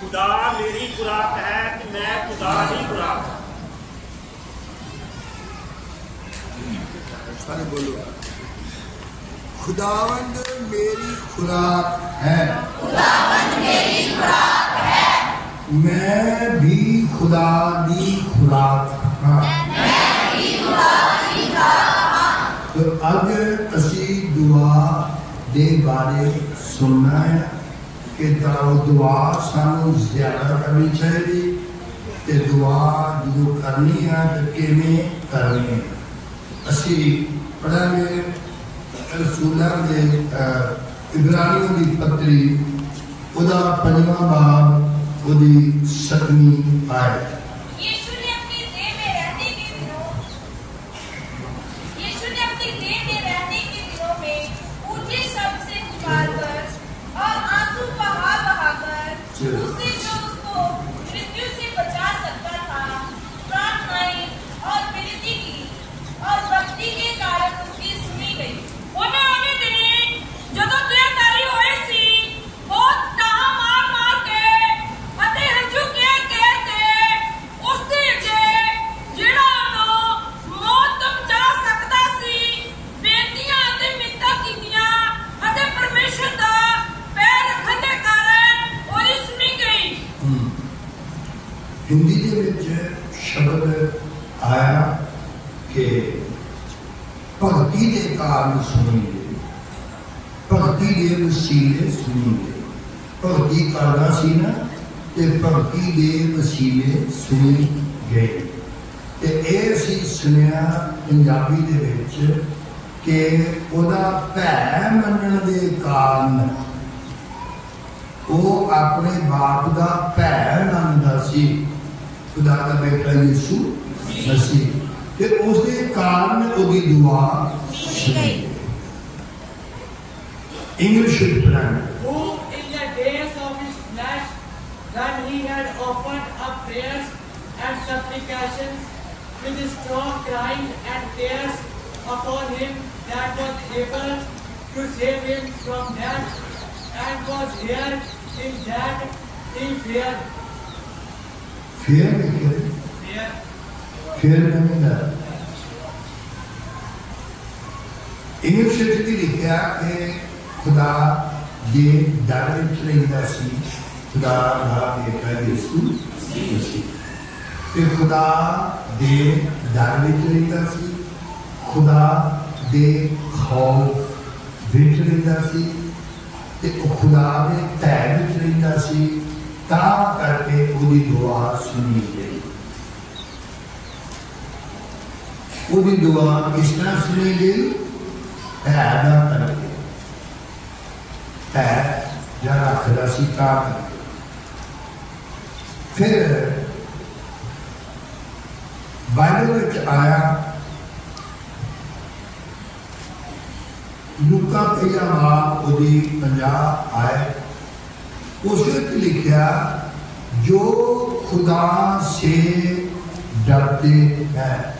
खुदा मेरी खुराक है कि मैं खुदा ही खुराक बोलो। खुदावंद मेरी खुराक है। खुदावंद मेरी खुराक है। मैं भी खुदा दी खुराक हाँ तो अगर तसी दुआ दे बारे सुनना है ਕਿ ਤਾਂ ਦੁਆ ਸਾਨੂੰ ਜ਼ਿਆਦਾ ਕਰਨੀ ਚਾਹੀਦੀ ਤੇ ਦੁਆ ਜਦੋਂ ਕਰਨੀ ਹੈ ਤੇ ਕਿਵੇਂ ਕਰਨੀ ਹੈ ਅਸੀਂ ਪੜਾਂਗੇ ਰਸੂਲਾਂ ਦੇ ਅਹ, ਇਬਰਾਨੀਆਂ ਦੀ ਪੱਤਰੀ ਉਹਦਾ ਪੰਜਵਾਂ ਬਾਬ ਉਹਦੀ ਸਤਵੀਂ ਆਇਤ ਭਗਤੀ ਦੇ ਕਾਰਨ ਸੁਣੀ ਗਈ ਭਗਤੀ ਦੇ ਵਸੀਲੇ ਸੁਣੀ ਗਈ ਭਗਤੀ ਕਰਦਾ ਸੀ ਨਾ ਤੇ ਭਗਤੀ ਦੇ ਵਸੀਲੇ ਸੁਣੀ ਗਏ ਤੇ ਇਹ ਸੀ ਸੁਣਿਆ ਪੰਜਾਬੀ ਦੇ ਵਿੱਚ ਕਿ ਉਹਦਾ ਭੈ ਮੰਨਣ ਦੇ ਕਾਰਨ ਉਹ ਆਪਣੇ ਬਾਪ ਦਾ ਭੈ ਮੰਨਦਾ ਸੀ ਖੁਦਾ ਦਾ ਬੇਟਾ ਯਿਸੂ ਮਸੀਹ ਤੇ ਉਸ ਦੇ ਕਾਰਨ ਉਹਦੀ ਦੁਆ ਸੁਣੀ ਗਈ ਇੰਗਲਿਸ਼ ਵਿੱਚ ਪੜ੍ਹਾਂਗੇ who in the days of his flesh, when he had offered up prayers and supplications with strong crying and tears upon him that was able to save him from death, and was here in that he feared. ਫਿਰ ਲਿਖਿਆ Fear. ਫਿਰ ਨਹੀਂ ਦਾ English ਵਿੱਚ ਵੀ ਲਿਖਿਆ ਕਿ ਖੁਦਾ ਦੇ ਡਰ ਵਿੱਚ ਰਹਿੰਦਾ ਸੀ ਖੁਦਾ ਦਾ ਬੇਟਾ ਯਿਸੂ ਮਸੀਹ ਤੇ ਖੁਦਾ ਦੇ ਡਰ ਵਿੱਚ ਰਹਿੰਦਾ ਸੀ ਖੁਦਾ ਦੇ ਖੌਫ ਵਿੱਚ ਰਹਿੰਦਾ ਸੀ ਤੇ ਉਹ ਖੁਦਾ ਦੇ ਭੈ ਵਿੱਚ ਰਹਿੰਦਾ ਸੀ ਤਾਂ ਕਰਕੇ ਉਹਦੀ ਦੁਆ ਸੁਣੀ ਗਈ वो भी दुआ इस तरह सुनी गई पैदा कर पै जरा खलासी का फिर बाइबल आया लुका पहला बाप ओरी पंजाब आए उस लिखा जो खुदा से डरते हैं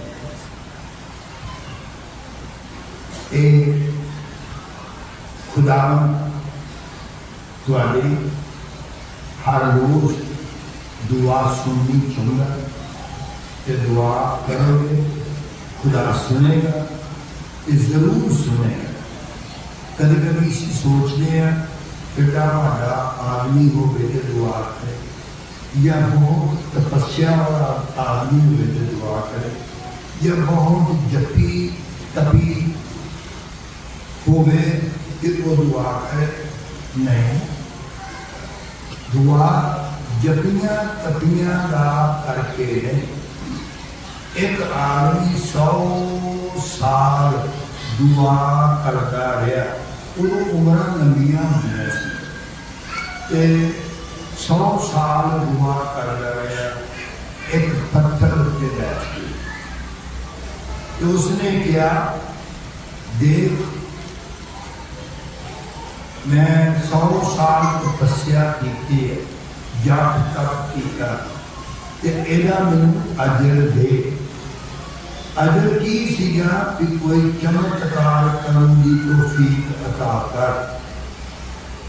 खुदा खुदाम हर रोज दुआ सुननी चाहूँगा कि दुआ करोगे, खुदा सुनेगा ये ज़रूर सुनेगा। कभी कभी इसी सोचते हैं, बेटा हमारा आदमी हो बेटे दुआ करे, या बहुत तपस्या वाला आदमी हो बेटे दुआ करे, या बहुत जपी तपी तुम्हें कि वो दुआ है? नहीं। दुआ जपिया तपिया का करके एक आदमी सौ साल दुआ करता रहा। उन उम्र लंबिया हुई सौ साल दुआ करता रहा। एक पत्थर उत्ते बैठ गई तो उसने क्या? देख मैं सौ साल तपस्या की है जप तप किया ਤੇ ਇਹਦਾ ਮੈਨੂੰ ਅਜਰ ਦੇ ਅਜਰ ਕੀ ਸੀਗਾ ਕਿ ਕੋਈ ਚਮਤਕਾਰ ਕਰਨ ਦੀ ਤੋਫੀਕ ਅਤਾ ਕਰ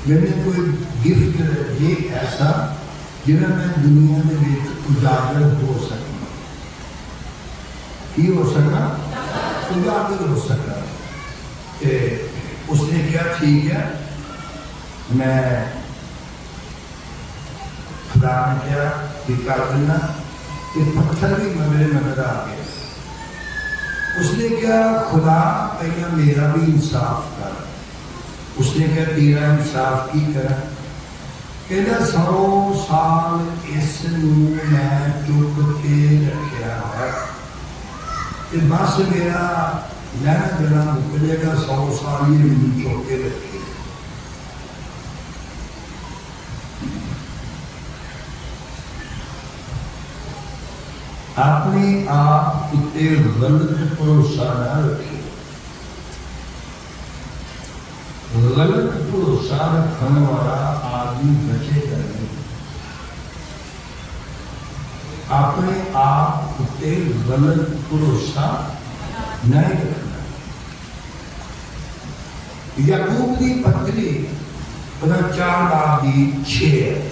ਮੈਨੂੰ ਕੋਈ ਗਿਫਟ ਦੇ ਐਸਾ ਜਿਹੜਾ ਮੈਂ ਦੁਨੀਆ ਦੇ ਵਿੱਚ ਉਜਾਗਰ ਹੋ ਸਕਾਂ ਕੀ ਹੋ ਸਕਾਂ ਉਜਾਗਰ ਹੋ ਸਕਾਂ ਤੇ ਉਸਨੇ ਕਿਹਾ ਠੀਕ ਹੈ ਮੈਂ खुदा ने क्या कि कर देना कि पत्थर भी मेरे नज़र आ गया। उसने क्या खुदा पहले मेरा भी इंसाफ कर। उसने क्या तेरा इंसाफ की करा? सौ साल इस मैं चुक के रखा है। बस मेरा लैना देना मुक जाएगा सौ साल ही मैंने चुक के रखे अपने आप उत्ते गलत भरोसा ना रखें गलत भरोसा रखने वाला आदमी बचे नहीं? अपने आप उत्ते गलत भरोसा नहीं रखना। यकूब की पत्री चार आदि छे है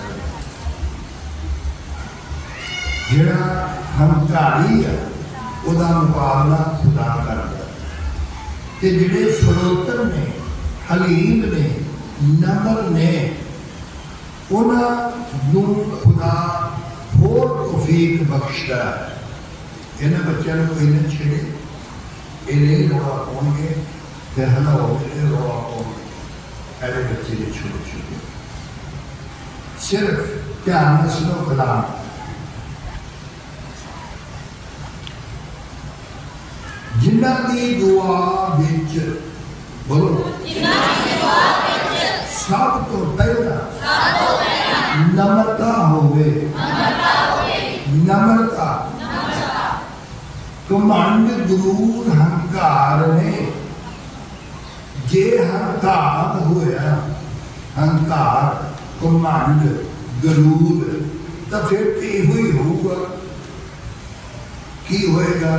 ਜਿਹੜਾ ਹੰਕਾਰੀ ਹੈ ਉਹਦਾ ਮੁਕਾਬਲਾ ਖੁਦਾ ਕਰਦਾ ਹੈ ਤੇ ਜਿਹੜੇ ਸਰੋਤਰ ਨੇ ਹਲੀਮ ਨੇ ਨਮਰ ਨੇ ਉਹਨਾਂ ਨੂੰ ਖੁਦਾ ਹੋਰ ਤੌਫੀਕ ਬਖਸ਼ਦਾ ਹੈ ਇਹਨਾਂ ਬੱਚਿਆਂ ਨੂੰ ਕੋਈ ਨਾ ਛੇੜੇ ਇਹ ਨਹੀਂ ਰੋਣਾ ਪਾਉਣਗੇ ਤੇ ਹਲਾ ਹੋ ਕੇ ਰੋਣਾ ਪਾਉਣਗੇ ਐਵੇਂ ਬੱਚੇ ਦੇ ਛੋਟੇ ਛੋਟੇ ਸਿਰਫ ਧਿਆਨ ਨਾਲ ਸੁਣੋ ਕਲਾਮ ਜਿਨ੍ਹਾਂ ਦੀ ਦੁਆ ਵਿੱਚ ਬੋਲੋ ਸਭ ਤੋਂ ਪਹਿਲਾਂ ਨਮਰਤਾ ਹੋਵੇ ਨਮਰਤਾ ਕਮੰਡ ਗੁਰੂਰ ਹੰਕਾਰ ਨੇ ਜੇ ਹੰਕਾਰ ਹੋਇਆ ਹੰਕਾਰ ਕਮੰਡ ਗਰੂਰ ਤਾਂ ਫਿਰ ਕੀ ਹੋਈ ਹੋਊਗਾ ਕੀ ਹੋਏਗਾ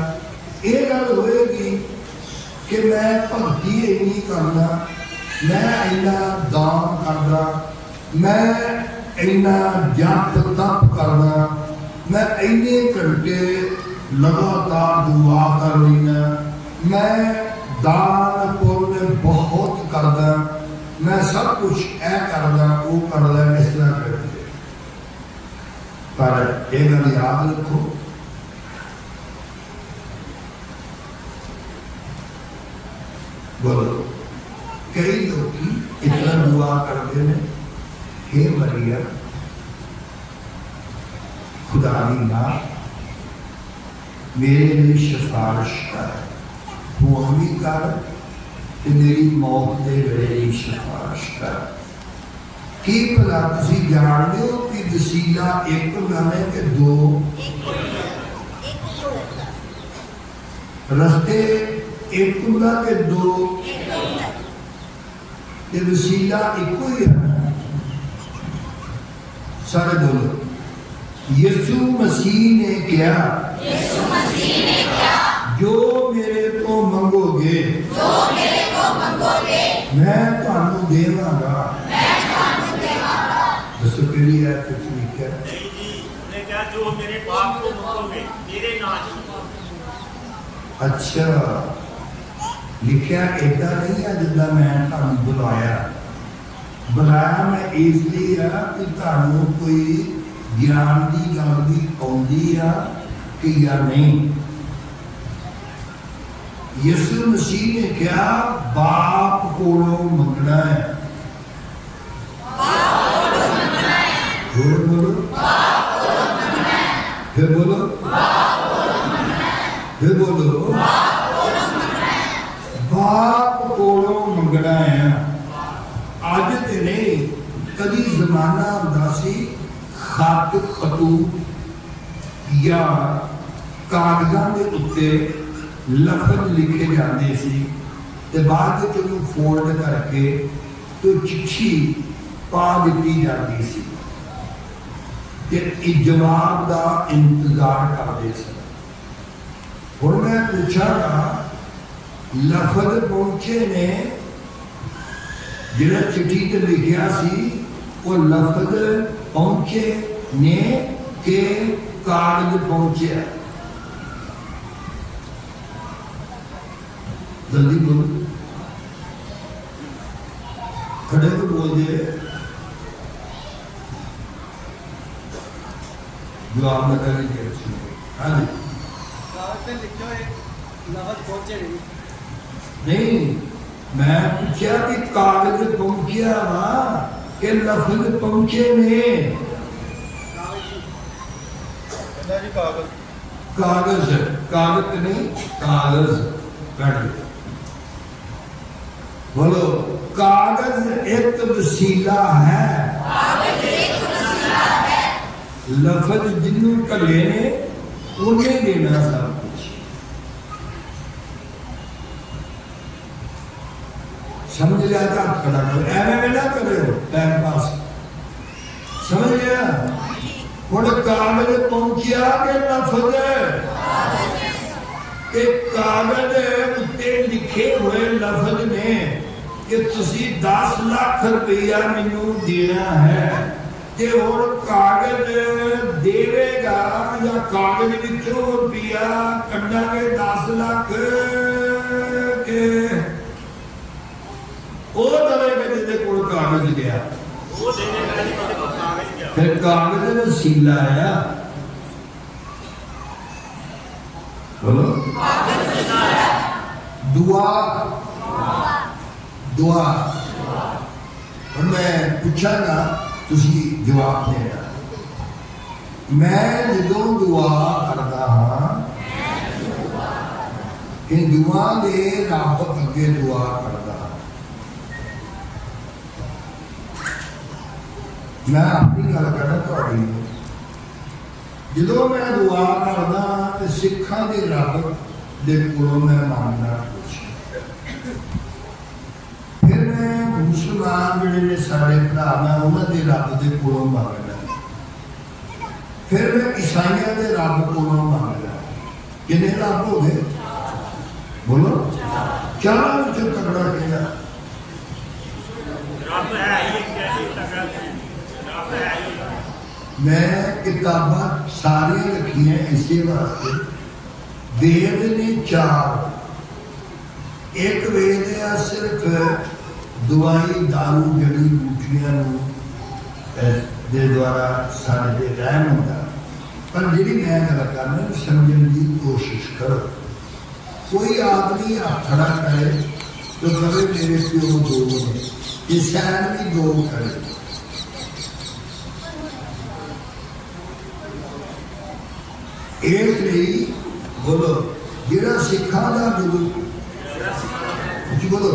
ਇਹ ਗੱਲ ਹੋਏਗੀ ਕਿ ਮੈਂ ਭਗਤੀ ਇੰਨੀ ਕਰਦਾ ਮੈਂ ਇੰਨਾ ਦਾਨ ਕਰਦਾ ਮੈਂ ਇੰਨਾ ਜਪ ਤਪ ਕਰਦਾ ਮੈਂ ਇੰਨੇ ਘੰਟੇ ਲਗਾਤਾਰ ਦੁਆ ਕਰ ਲੈਣਾ ਮੈਂ ਦਾਨ ਪੁੰਨ ਬਹੁਤ ਕਰਦਾ ਮੈਂ ਸਭ ਕੁਝ ਇਹ ਕਰਦਾ ਉਹ ਕਰਦਾ ਇਸ ਤਰ੍ਹਾਂ ਕਰਦੇ ਪਰ ਇਹ ਗੱਲ ਯਾਦ ਰੱਖੋ बोलो। कई लोग इतना दुआ करते हैं हे मरिया खुदा दी माँ मेरे लिए सिफारिश कर। तू अमी कर ते मेरी मौत दे वेले लिए सिफारिश कर। की भला तुम जानते हो कि वसीला एक है कि दो? रस्ते एक होंगे कि दो ਤੇ ਵਸੀਲਾ ਇੱਕੋ ਹੀ ਹੈ ਸਾਰੇ ਬੋਲੋ ਯਿਸੂ ਮਸੀਹ ਨੇ ਕਿਹਾ यीशु मसीह ने क्या ਜੋ ਮੇਰੇ ਤੋਂ ਮੰਗੋਗੇ जो मेरे को मंगोगे ਮੈਂ ਤੁਹਾਨੂੰ ਦੇਵਾਂਗਾ मैं ਤੁਹਾਨੂੰ देवांगा ਦੱਸੋ ਕਿਹੜੀ ਹੈ ਕੁਝ ਲਿਖਿਆ ਹੈ? उसने कहा जो मेरे बाप को मंगोगे मेरे नाम से लिखा एदा नहीं है जिदा मैं तुम बुलाया। बुलाया मैं इसलिए आ कि तू कोई ज्ञान की गल भी आँगी आ कि या नहीं। यसु मसीह ने कहा बाप को मंगना है। बोलो। फिर बोलो। ਕਦੀ ਜ਼ਮਾਨਾ ਹੁੰਦਾ ਸੀ ਖੱਤ ਖਤੂ ਜਾਂ ਕਾਗਜ਼ਾਂ ਦੇ ਉੱਤੇ ਲਫ਼ਜ਼ ਲਿਖੇ ਜਾਂਦੇ ਸੀ ਤੇ ਬਾਅਦ ਵਿੱਚ ਉਹਨੂੰ ਫੋਲਡ ਕਰਕੇ ਤੇ ਚਿੱਠੀ ਪਾ ਦਿੱਤੀ ਜਾਂਦੀ ਸੀ ਤੇ ਇਹ ਜਵਾਬ ਦਾ ਇੰਤਜ਼ਾਰ ਕਰਦੇ ਸੀ ਹੁਣ ਮੈਂ ਪੁੱਛਾਂਗਾ ਲਫ਼ਜ਼ ਪਹੁੰਚੇ ਨੇ ਜਿਹੜਾ ਚਿੱਠੀ ਤੇ ਲਿਖਿਆ ਸੀ वो लफ्ज पहुँचे ने के कागज़ पहुँचे। जल्दी बोलो। खड़े तो बोल दे। जो आप ना बताने की अच्छी है। हाँ जी। पहुँचे नहीं मैं पूछा कि कागज़ पहुँच गया वहाँ। के लफ्ज पहुँचे में। कागज़। कागज़ तो नहीं कागज़। कट बोलो कागज़ एक वसीला है। लफज जिन्हों का लेने उन्हें देना सब ਸਮਝ ਲਿਆ ਤਾਂ ਖੜਾ ਕਰੋ। ਐਵੇਂ ਵੀ ਕਰਿਓ ਟਾਈਮ ਪਾਸ ਸਮਝ ਲਿਆ ਹੁਣ ਕਾਗਜ਼ ਪਹੁੰਚਿਆ ਕਿ ਲਫ਼ਜ਼ ਕਿ ਕਾਗਜ਼ ਉੱਤੇ ਲਿਖੇ ਹੋਏ ਲਫ਼ਜ਼ ਨੇ ਕਿ ਤੁਸੀਂ 10 ਲੱਖ ਰੁਪਇਆ ਮੈਨੂੰ ਦੇਣਾ ਹੈ। ਤੇ ਹੁਣ ਕਾਗਜ਼ ਦੇਵੇਗਾ ਜਾਂ ਕਾਗਜ਼ ਵਿੱਚੋਂ ਰੁਪਇਆ ਕੱਢਾਂਗੇ 10 ਲੱਖ ਕੇ? कागज़ गया कागज़ ने सीला आया दुआ दुआ मैं पूछा जवाब देना मैं जो दुआ करता हाँ हिंदुआ के रब अगे दुआ करता ਮੈਂ ਆਪਣੀ ਗੱਲ ਕਰਦਾ ਤੁਹਾਡੀ ਨਹੀਂ। ਜਦੋਂ ਮੈਂ ਦੁਆ ਕਰਦਾ ਤੇ ਸਿੱਖਾਂ ਦੇ ਰੱਬ ਦੇ ਕੋਲੋਂ ਮੈਂ ਮੰਗਦਾ ਫਿਰ ਮੈਂ ਮੁਸਲਮਾਨ ਜਿਹੜੇ ਨੇ ਸਾਡੇ ਭਰਾ ਮੈਂ ਉਹਨਾਂ ਦੇ ਰੱਬ ਦੇ ਕੋਲੋਂ ਮੰਗਦਾ। ਫਿਰ ਮੈਂ ਈਸਾਈਆਂ ਦੇ ਰੱਬ ਕੋਲੋਂ ਮੰਗਦਾ। ਕਿੰਨੇ ਰੱਬ ਹੋ ਗਏ? ਬੋਲੋ। ਚਾਰਾਂ ਵਿੱਚੋਂ ਤਕੜਾ ਕਿਹੜਾ? ਰੱਬ ਹੈ ਹੀ ਇੱਕ ਐਸੀ ਤਕੜਾ ਰੱਬ ਹੈ ਹੀ ਮੈਂ ਕਿਤਾਬਾਂ ਸਾਰੀਆਂ ਰੱਖੀਆਂ ਇਸੇ ਵਾਸਤੇ। ਵੇਦ ਨੇ ਚਾਰ। ਇੱਕ ਵੇਦ ਆ ਸਿਰਫ ਦਵਾਈ ਦਾਰੂ ਜੜੀ ਬੂਟੀਆਂ ਨੂੰ ਦੇ ਦੁਆਰਾ ਸਾਡੇ ਦੇ ਰਹਿਮ ਹੁੰਦਾ। ਪਰ ਜਿਹੜੀ ਮੈਂ ਗੱਲ ਕਰਨਾ ਸਮਝਣ ਦੀ ਕੋਸ਼ਿਸ਼ ਕਰੋ। ਕੋਈ ਆਦਮੀ ਆਖੜਾ ਕਰੇ, ਤੇ ਕਦੇ ਮੇਰੇ ਪਿਓ ਦੋ ਨੇ ਇਹ ਸਹਿਣ ਵੀ ਦੋ ਕਰੇ। ਇਸ ਲਈ ਬੋਲੋ ਜਿਹੜਾ ਸਿੱਖਾਂ ਦਾ ਗੁਰੂ ਜੀ ਬੋਲੋ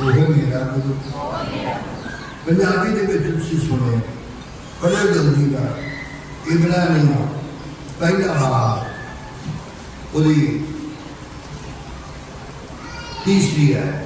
ਉਹ ਮੇਰਾ ਗੁਰੂ ਪੰਜਾਬੀ ਦੇ ਵਿੱਚ ਤੁਸੀਂ ਸੁਣਿਆ ਬੜੇ ਜਲਦੀ ਦਾ ਇਬਰਾ ਨਹੀਂ ਪਹਿਲਾ ਬਾਤ ਉਹਦੀ ਤੀਸਰੀ ਹੈ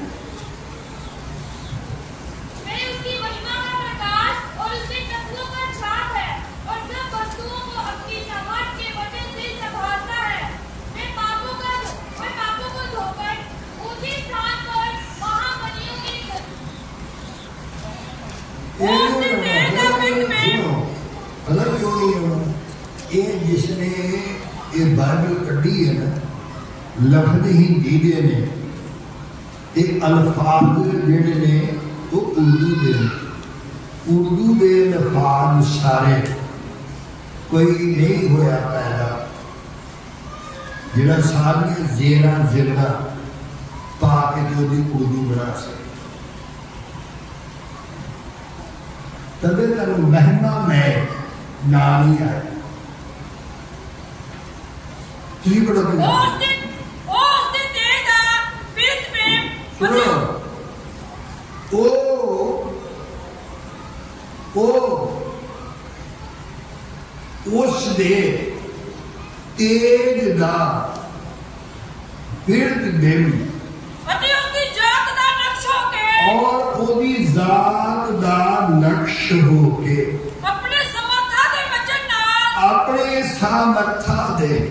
ये बाइबल कड़ी है ना, लफ्ज ही दीदे ने, ते अल्फाज जेडे ने, वो उर्दू दे उर्दू दे अल्फाज सारे कोई नहीं होया पैदा। जरा सारे जेरा जिरना पाके जो भी उर्दू बना सके। तबे तेन महिमा में ना नहीं आया। ਸਕੇ ਤਦੇ ਤਨ ਮਹਿਮਾ ਮੈਂ ਨਾ ਨਹੀਂ ਆਇਆ ਤੁਸੀਂ ਬੜਾ ਉਹ ਉਸ ਦਿਨ ਉਹ ਉਸ ਦਿਨ ਦੇ ਦਾ ਬਿਰਤ ਮੇਂ ਸੁਣੋ ਉਹ ਉਹ ਉਸ ਦੇ ਤੇਜ ਦਾ ਬਿਰਦ ਦਿਨ ਅਤੇ ਉਸ ਦੀ ਜਾਤ ਦਾ ਨਕਸ਼ ਹੋ ਕੇ ਔਰ ਉਹਦੀ ਜ਼ਾਤ ਦਾ ਨਕਸ਼ ਹੋ ਕੇ ਆਪਣੇ ਸਮਰਥਾ ਦੇ ਵਚਨ ਨਾਲ ਆਪਣੇ ਸਾਮਰਥਾ ਦੇ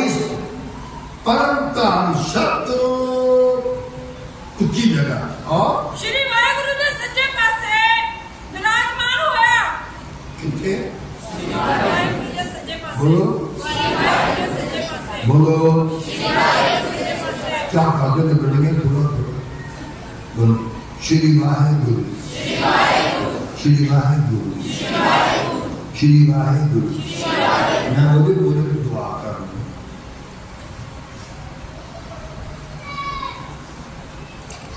ताम शब्द उच्ची जगह और श्री वाहेगुरु के सच्चे पासे विराजमान हुआ कितने बोलो बोलो क्या खाते थे बिल्डिंग बोलो बोलो श्री वाहेगुरु श्री वाहेगुरु श्री वाहेगुरु मैं बोले बोलो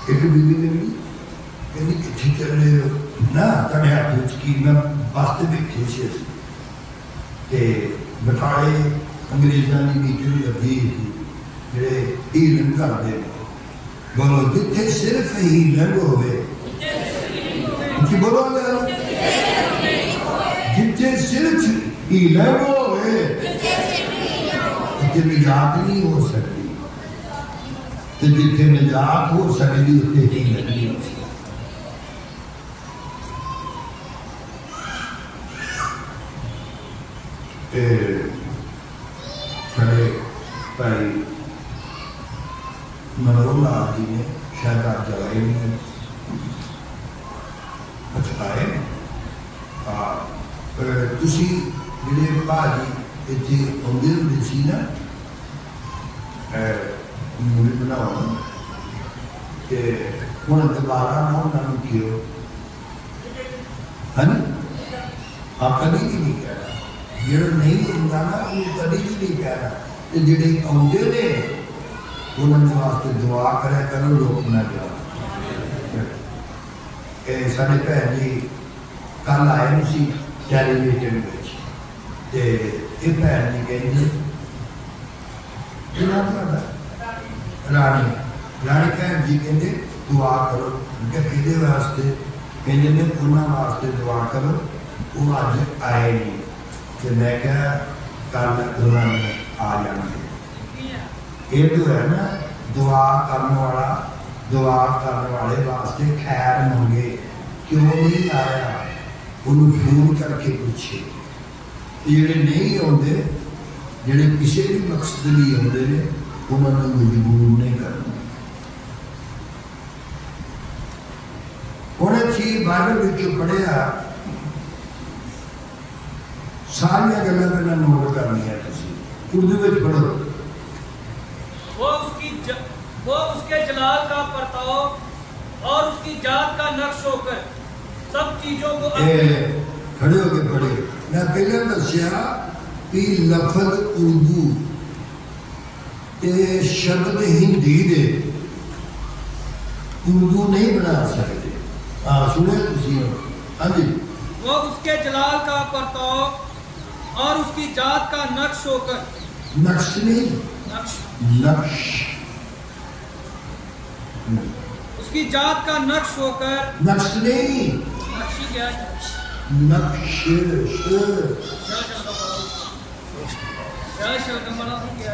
ਇੱਕ ਬੀਬੀ ਨੇ ਵੀ ਕਹਿੰਦੀ ਕਿੱਥੇ ਚੱਲ ਰਹੇ ਹੋ ਨਾ ਤੁਹਾਡੇ ਹੱਥ ਵਿੱਚ ਕੀ ਮੈਂ ਬੱਸ ਤੇ ਬੈਠੀ ਸੀ ਅਸੀਂ ਤੇ ਬਟਾਲੇ ਅੰਗਰੇਜ਼ਾਂ ਦੀ ਮੀਟਿੰਗ ਲੱਗੀ ਸੀ ਜਿਹੜੇ ਹੀਲਨ ਕਰਦੇ ਨੇ ਬੋਲੋ ਜਿੱਥੇ ਸਿਰਫ ਹੀਲਨ ਹੋਵੇ ਕੀ ਬੋਲੋ ਨਾ ਜਿੱਥੇ ਸਿਰਫ ਹੀਲਨ ਹੋਵੇ ਜਿੱਥੇ ਨਿਜਾਤ ਨਹੀਂ ਹੋ ਸਕਦੀ ਤੇ ਜਿੱਥੇ ਨਿਜਾਤ ਹੋ ਸਕਦੀ ਉੱਥੇ ਹੀਲਨ ਨਹੀਂ ਹੋ ਸਕਦੀ ਤੇ ਸਾਡੇ ਭਾਈ ਮਨੋਲਾ ਜੀ ਨੇ ਸ਼ਾਇਦ ਆਪ ਜਗਾਏ ਨਹੀਂ ਪਛਤਾਏ ਆ ਪਰ ਤੁਸੀਂ ਜਿਹੜੇ ਭਾਜੀ ਇੱਥੇ ਆਉਂਦੇ ਹੁੰਦੇ ਸੀ ਨਾ Mulino कि उन दोबारा ना उन्होंने कियो है आप कभी भी नहीं कह रहा जो नहीं होता ना वो कभी भी नहीं कह तो जोड़े आते ने उन्होंने वास्ते दुआ करा करो लोग ना जाओ साढ़े भैन जी कल आए सी टेलीविज़न ये भैन जी कहते ਰਾਣੀ ਰਾਣੀ ਭੈਣ ਜੀ ਕਹਿੰਦੇ, ਦੁਆ ਕਰੋ। ਕਿ ਕਿਹਦੇ ਵਾਸਤੇ ਕਹਿੰਦੇ ਨੇ ਉਹਨਾਂ ਵਾਸਤੇ ਦੁਆ ਕਰੋ। ਉਹ ਅੱਜ ਆਏ ਨਹੀਂ ਤੇ ਮੈਂ ਕਿਹਾ ਕੱਲ ਉਹਨਾਂ ਨੇ ਆ ਜਾਣਗੇ ਇਹ ਜੋ ਹੈ ਨਾ, ਦੁਆ ਕਰਨ ਵਾਲਾ, ਦੁਆ ਕਰਨ ਵਾਲੇ ਵਾਸਤੇ ਖੈਰ ਮੰਗੇ। ਕਿਉਂ ਨਹੀਂ ਆਇਆ? ਉਹਨੂੰ ਫੋਨ ਕਰਕੇ ਪੁੱਛੇ। ਜਿਹੜੇ ਨਹੀਂ ਆਉਂਦੇ, ਜਿਹੜੇ ਕਿਸੇ ਵੀ ਮਕਸਦ ਲਈ ਆਉਂਦੇ ਨੇ वो मना मजबूर नहीं करना उन्हें छी बाइबल विच पढ़िया सारिया गल्लां पहला नोट कर लिया उर्दू में पढ़ो वो उसकी ज, वो उसके जलाल का परताव और उसकी जात का नक्श होकर सब चीज़ों को खड़े होकर पढ़े मैं पहले दसिया कि लफज उर्दू। शब्द हिंदी दे उर्दू नहीं बना सकते। सुने हाँ, हाँ वो उसके जलाल का परताव और उसकी जात का नक्श होकर। नक्श नहीं? नक्श। नक्श। उसकी जात का नक्श होकर। नक्श नहीं? नक्श क्या नक्श। क्या शब्द बड़ा क्या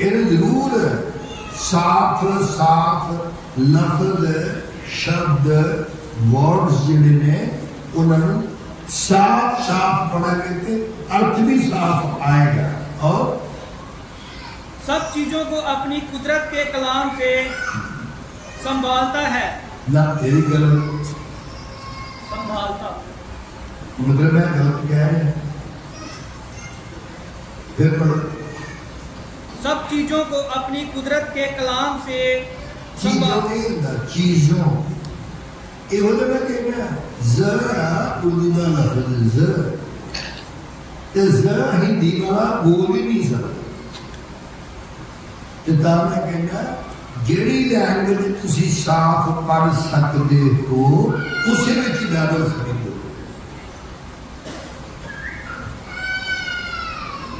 ज़रूर साफ़ साफ़ लफ्ज शब्द वर्ड्स जिड़े ने उन्होंने साफ़ साफ़ पढ़ा तो अर्थ भी साफ़ आएगा। और सब चीज़ों को अपनी कुदरत के कलाम से संभालता है। ना तेरी गलत। संभालता। मतलब मैं गलत कह रहा हूँ। फिर पढ़ो। सब चीजों को अपनी कुदरत के कलाम से चीजों संभाल नहीं होता चीजों ये बोले मैं कहना जरा उर्दू का लफ्ज जरा ते जरा हिंदी वाला बोल ही नहीं सकता ਤੇ ਤਾਂ ਮੈਂ ਕਹਿੰਦਾ ਜਿਹੜੀ ਲੈਂਗੁਏਜ ਤੁਸੀਂ ਸਾਫ਼ ਪੜ੍ਹ ਸਕਦੇ ਹੋ ਉਸੇ ਵਿੱਚ ਹੀ ਬਾਈਬਲ ਸਮਝੋ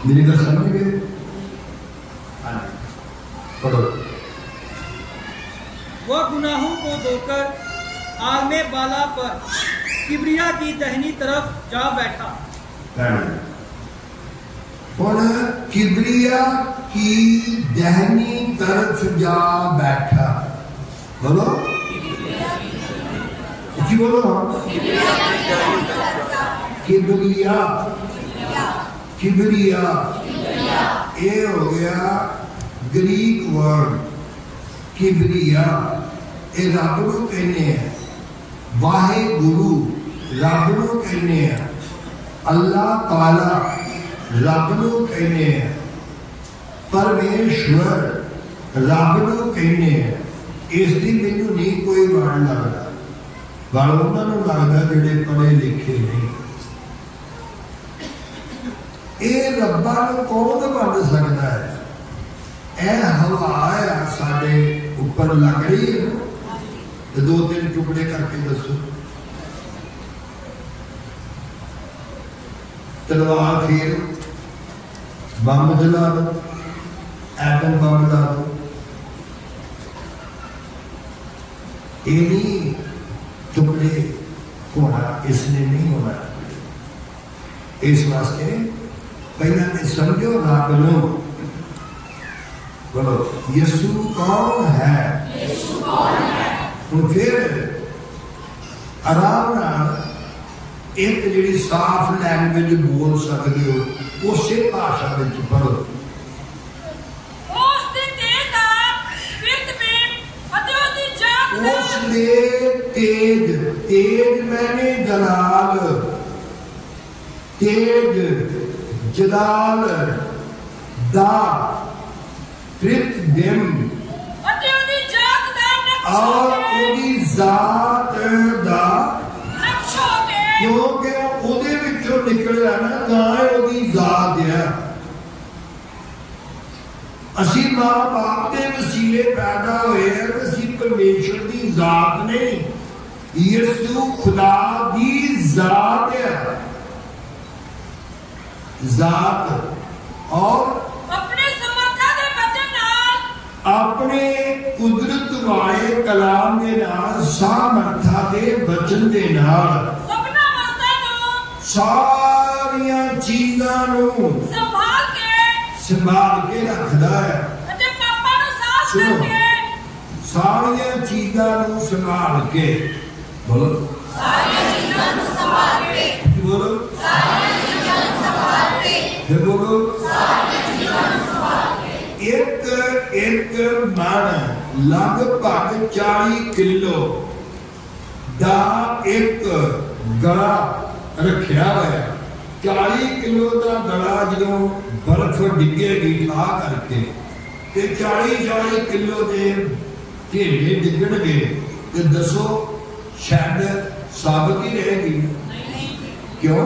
मेरी गल समझ गए हाँ पढ़ो वह गुनाहों को धोकर आलमे बाला पर किबरिया की दहनी तरफ़ जा बैठा। किबरिया की दहनी तरफ़ जा बैठा। बोलो। बोलो किबरिया। किबरिया। ये हो गया ग्रीक वर्ड किबरिया। ये रब न कहने हैं। वाहे गुरु रब न कहने हैं। अल्लाह ताला रब न कहने हैं। परमेश्वर रब न कहने हैं। दिन मैं नहीं कोई वर्ण लगता। वर्ण उन्होंने तो लगता जोड़े पढ़े लिखे नहीं। ਇਹ ਰੱਬਾ ਨੂੰ ਕੌਣ ਬਣ ਸਕਦਾ ਹੈ ਇਹ ਹਵਾ ਆ ਸਾਡੇ ਉੱਪਰ ਲੱਗ ਰਹੀ ਹੈ ਨਾ ਤੇ ਦੋ ਤਿੰਨ ਟੁਕੜੇ ਕਰਕੇ ਦੱਸੋ ਤਲਵਾਰ ਫੇਰ ਬੰਬ ਜਲਾ ਦੋ ਐਟਮ ਬੰਬ ਲਾ ਦੋ ਇਹ ਨਹੀਂ ਟੁਕੜੇ ਹੋਣਾ ਇਸ ਨੇ ਨਹੀਂ ਹੋਣਾ ਇਸ ਵਾਸਤੇ ਪਹਿਲਾਂ ਤੇ ਸਮਝੋ ਰੱਬ ਨੂੰ ਬੋਲੋ ਯਿਸੂ ਕੌਣ ਹੈ ਯਿਸੂ ਕੌਣ ਹੈ ਹੁਣ ਫਿਰ ਆਰਾਮ ਨਾਲ ਇੱਕ ਜਿਹੜੀ ਸਾਫ਼ ਲੈਂਗੁਏਜ ਬੋਲ ਸਕਦੇ ਹੋ ਉਸੇ ਭਾਸ਼ਾ ਵਿੱਚ ਪੜੋ ਉਸ ਦੇ ਤੇਜ ਦਾ ਬਿਰਤ ਮੇਂ ਅਤੇ ਉਹਦੀ ਜਾਤ ਦਾ ਉਸ ਦੇ ਤੇਜ ਤੇਜ ਮੈਨੇ ਜਲਾਲ ਤੇਜ ਜਲਾਲ ਦਾ ਪ੍ਰਿਤ ਦਿਮ ਅਤੇ ਉਹਦੀ ਜਾਤ ਦਾ ਨਕਸ਼ ਔਰ ਹੋ ਕੇ ਉਹਦੀ ਜ਼ਾਤ ਦਾ ਨਕਸ਼ ਹੋ ਕੇ ਕਿਉਂਕਿ ਉਹਦੇ ਵਿੱਚੋਂ ਨਿਕਲਿਆ ਨਾ ਤਾਂ ਇਹ ਉਹਦੀ ਜ਼ਾਤ ਹੈ ਅਸੀਂ ਮਾਂ ਬਾਪ ਦੇ ਵਸੀਲੇ ਪੈਦਾ ਹੋਏ ਹਾਂ ਤੇ ਅਸੀਂ ਪਰਮੇਸ਼ਰ ਦੀ ਜ਼ਾਤ ਨਹੀਂ ਯਿਸੂ ਖੁਦਾ ਦੀ ਜ਼ਾਤ ਹੈ ਜ਼ਾਤ ਔਰ ਆਪਣੇ ਸਮਰਥਾ ਦੇ ਵਚਨ ਨਾਲ ਆਪਣੇ ਕੁਦਰਤ ਵਾਲੇ ਕਲਾਮ ਦੇ ਨਾਲ ਸਾਮਰਥਾ ਦੇ ਬਚਨ ਦੇ ਨਾਲ ਸਭਨਾ ਵਸਤਾਂ ਨੂੰ ਸਾਰੀਆਂ ਚੀਜ਼ਾਂ ਨੂੰ ਸੰਭਾਲ ਕੇ ਸੰਭਾਲ ਕੇ ਰੱਖਦਾ ਹੈ ਅਤੇ ਪਾਪਾਂ ਨੂੰ ਸਾਫ਼ ਸੁਣੋ। ਕਰਕੇ ਸਾਰੀਆਂ ਚੀਜ਼ਾਂ ਨੂੰ ਸੰਭਾਲ ਕੇ ਬੋਲੋ ਸਾਰੀਆਂ ਚੀਜ਼ਾਂ ਨੂੰ ਸੰਭਾਲ ਕੇ ਕੀ ਬੋਲੋ ਸਾਰੀਆਂ ਚੀਜ਼ਾਂ ਨੂੰ ਸੰਭਾਲ ਕੇ ਫਿਰ ਬੋਲੋ ਸਾਰੀਆਂ ਚੀਜ਼ਾਂ ਨੂੰ ਸੰਭਾਲ ਕੇ ਇੱਕ ਇੱਕ ਮਣ ਲਗਭਗ 40 ਕਿਲੋ ਦਾ ਇੱਕ ਗਲਾ ਰੱਖਿਆ ਹੋਇਆ 40 ਕਿਲੋ ਦਾ ਗਲਾ ਜਦੋਂ ਬਰਫ਼ ਡਿੱਗੇਗੀ ਠਾ ਕਰਕੇ ਤੇ 40 40 ਕਿਲੋ ਦੇ ਢੇਲੇ ਡਿੱਗਣਗੇ ਤੇ ਦੱਸੋ ਸ਼ਾਇਦ ਸਾਬਤ ਹੀ ਰਹੇਗੀ ਕਿਉਂ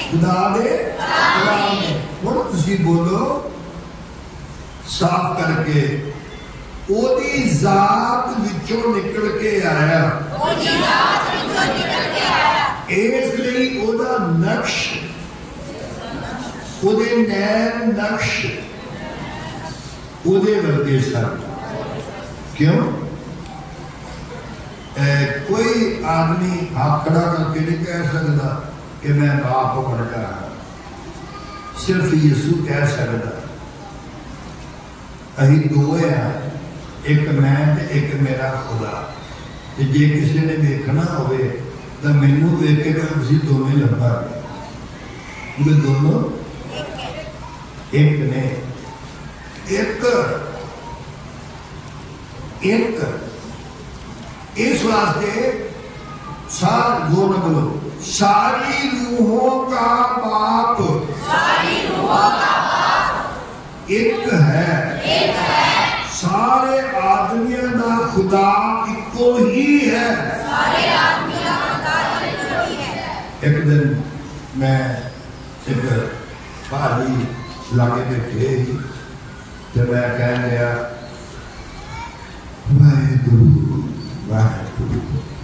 ਹੁਣ ਤੁਸੀਂ ਬੋਲੋ ਸਾਫ਼ ਕਰਕੇ ਉਹਦੀ ਜ਼ਾਤ ਵਿੱਚੋਂ ਨਿਕਲ ਕੇ ਆਇਆ ਇਸ ਲਈ ਉਹਦਾ ਨਕਸ਼ ਉਹਦੇ ਨੈਣ ਨਕਸ਼ ਉਹਦੇ ਵਰਗੇ ਸਨ ਕਿਉਂ ਅਹ ਕੋਈ ਆਦਮੀ ਹੱਥ ਖੜਾ ਕਰਕੇ ਨਹੀਂ ਕਹਿ ਸਕਦਾ ਕਿ ਮੈਂ ਬਾਪ ਵਰਗਾ ਹਾਂ ਸਿਰਫ ਯਿਸੂ ਕਹਿ ਸਕਦਾ ਅਸੀਂ ਦੋ ਆ ਇੱਕ ਮੈਂ ਤੇ ਇੱਕ ਮੇਰਾ ਖੁਦਾ ਤੇ ਜੇ ਕਿਸੇ ਨੇ ਵੇਖਣਾ ਹੋਵੇ ਤਾਂ ਮੈਨੂੰ ਵੇਖ ਕੇ ਤਾਂ ਤੁਸੀਂ ਦੋਵੇਂ ਲੱਭਾਂਗੇ ਉਹ ਦੋਨੋਂ ਇੱਕ ਨੇ ਇੱਕ ਇੱਕ इस वास्ते सार गो न बोलो सारी रूहों का बाप सारी रूहों का बाप एक है। एक है। सारे आदमियों का खुदा इको ही है। सारे आदमियों का खुदा ही है। एक दिन मैं एक भारी लागे बैठे जब मैं कह गया वाहेगुरु वाहेगुरु।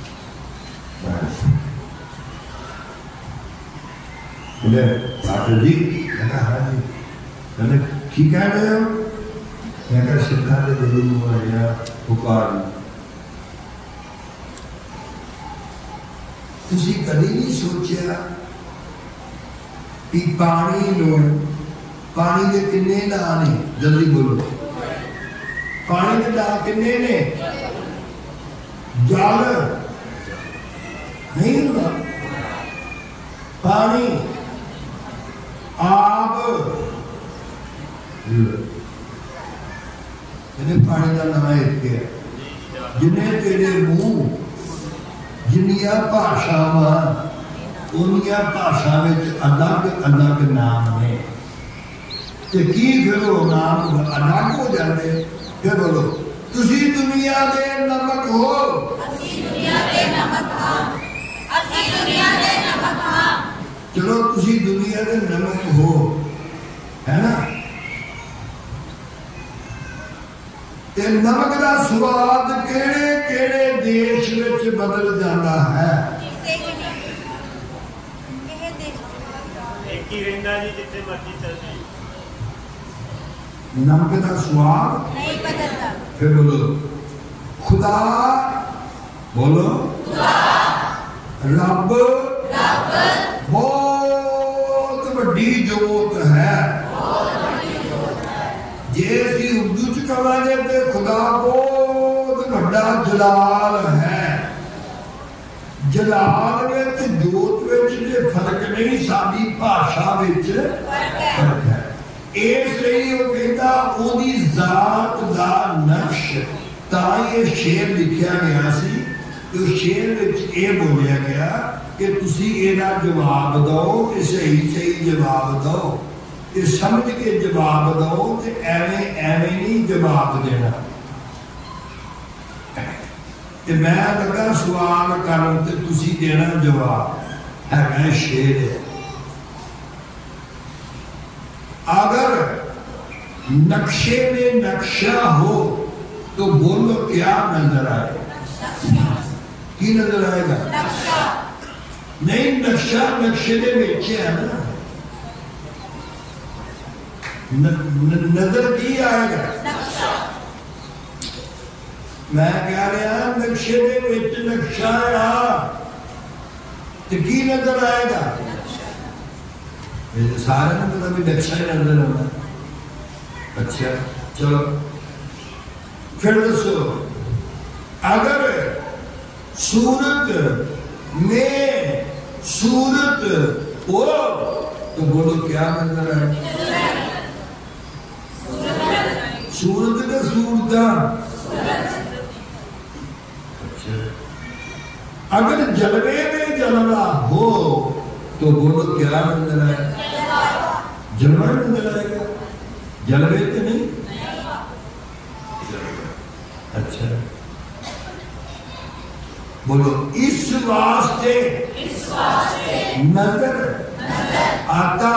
बोले डॉक्टर जी मैं कहा हाँ जी मैंने की कह रहे हो मैं कहा सिद्धा ने जरूर हुआ पुकार ਤੁਸੀਂ ਕਦੀ ਨਹੀਂ ਸੋਚਿਆ ਕਿ ਪਾਣੀ ਨੂੰ ਪਾਣੀ ਦੇ ਕਿੰਨੇ ਨਾਂ ਨੇ ਜਲਦੀ ਬੋਲੋ ਪਾਣੀ ਦੇ ਨਾਂ ਕਿੰਨੇ ਨੇ ਜਲ ਨਹੀਂ ਹੁੰਦਾ ਪਾਣੀ ਆਬ ਇਹਨੇ ਪਾਣੀ ਦਾ ਨਾਮ ਇੱਕ ਹੈ ਜਿਨੇ ਤੇਰੇ ਮੂੰਹ ਜਿੰਨੀਆਂ ਭਾਸ਼ਾਵਾਂ ਉਹਨੀਆਂ ਭਾਸ਼ਾ ਵਿੱਚ ਅਲੱਗ ਅਲੱਗ ਨਾਮ ਨੇ ਤੇ ਕੀ ਫਿਰ ਉਹ ਨਾਮ ਅਲੱਗ ਹੋ ਜਾਂਦੇ ਫਿਰ ਬੋਲੋ ਤੁਸੀਂ ਦੁਨੀਆ ਦੇ ਨਮਕ ਹੋ ਅਸੀਂ ਦੁਨੀਆ ਦੇ ਨਮਕ ਹਾਂ ਅਸੀਂ ਦੁਨੀਆ ਦੇ ਨਮਕ ਹਾਂ ਚਲੋ ਤੁਸੀਂ ਦੁਨੀਆ ਦੇ ਨਮਕ ਹੋ ਹੈ ਨਾ ਤੇ ਨਮਕ ਦਾ ਸਵਾਦ ਕਿਹੜੇ ਕਿਹੜੇ ਦੇਸ਼ ਵਿੱਚ ਬਦਲ ਜਾਂਦਾ ਹੈ ਕਿਸੇ ਚ ਨਹੀਂ ਇਹ ਦੇਸ਼ ਇੱਕ ਹੀ ਰਹਿੰਦਾ ਜੀ ਜਿੱਥੇ ਮਰਜ਼ੀ ਚੱਲ ਜੀ ਨਮਕ ਦਾ ਸਵਾਦ ਨਹੀਂ ਬਦਲਦਾ ਫਿਰ ਬੋਲੋ ਖੁਦਾ ਬੋਲੋ ਰੱਬ ਰੱਬ ਬਹੁਤ ਵੱਡੀ ਜੋਤ ਹੈ। ਜੇ ਅਸੀਂ ਉਰਦੂ ਚ ਕਹਾਂਗੇ ਤੇ ਖੁਦਾ ਬਹੁਤ ਵੱਡਾ ਜਲਾਲ ਹੈ। ਜਲਾਲ ਵਿੱਚ ਜੋਤ ਵਿੱਚ ਜੇ ਫ਼ਰਕ ਨਹੀਂ ਸਾਡੀ ਭਾਸ਼ਾ ਵਿੱਚ ਫ਼ਰਕ ਹੈ। ਇਸ ਲਈ ਉਹ ਕਹਿੰਦਾ ਉਹਦੀ ਜ਼ਾਤ ਦਾ ਨਕਸ਼ ਤਾਂ ਇਹ ਸ਼ੇਰ ਲਿਖਿਆ ਗਿਆ ਸੀ। ਉਹ ਸ਼ੇਰ ਵਿੱਚ ਇਹ ਬੋਲਿਆ ਗਿਆ ਕਿ ਤੁਸੀਂ ਇਹਦਾ ਜਵਾਬ ਦਿਓ ਕਿ ਸਹੀ ਸਹੀ ਜਵਾਬ ਦਿਓ ਤੇ ਸਮਝ ਕੇ ਜਵਾਬ ਦਿਓ ਤੇ ਐਵੇਂ ਐਵੇਂ ਨਹੀਂ ਜਵਾਬ ਦੇਣਾ ਤੇ ਮੈਂ ਲੱਗਾ ਸਵਾਲ ਕਰਨ ਤੇ ਤੁਸੀਂ ਦੇਣਾ ਜਵਾਬ ਹੈਗਾ ਸ਼ੇਰ ਹੈ अगर नक्शे में नक्शा हो तो बोलो क्या नजर आए की नजर आएगा नहीं नक्शा नक्शे के बेचे है ना न, न, नज़र की आएगा मैं कह रहा नक्शे के नक्शा आ तो की नज़र आएगा सारे ने पता भी नक्शा ही नज़र आना अच्छा चलो फिर दसो अगर सूरत में सूरत हो। तो बोलो, क्या नज़र है? सूरत का सूरता अच्छा। अगर जलवे में जलवा हो तो बोलो, क्या नज़र है? जलवा नज़र आएगा। जलवे तो नहीं? अच्छा। बोलो, इस वास्ते नज़र आता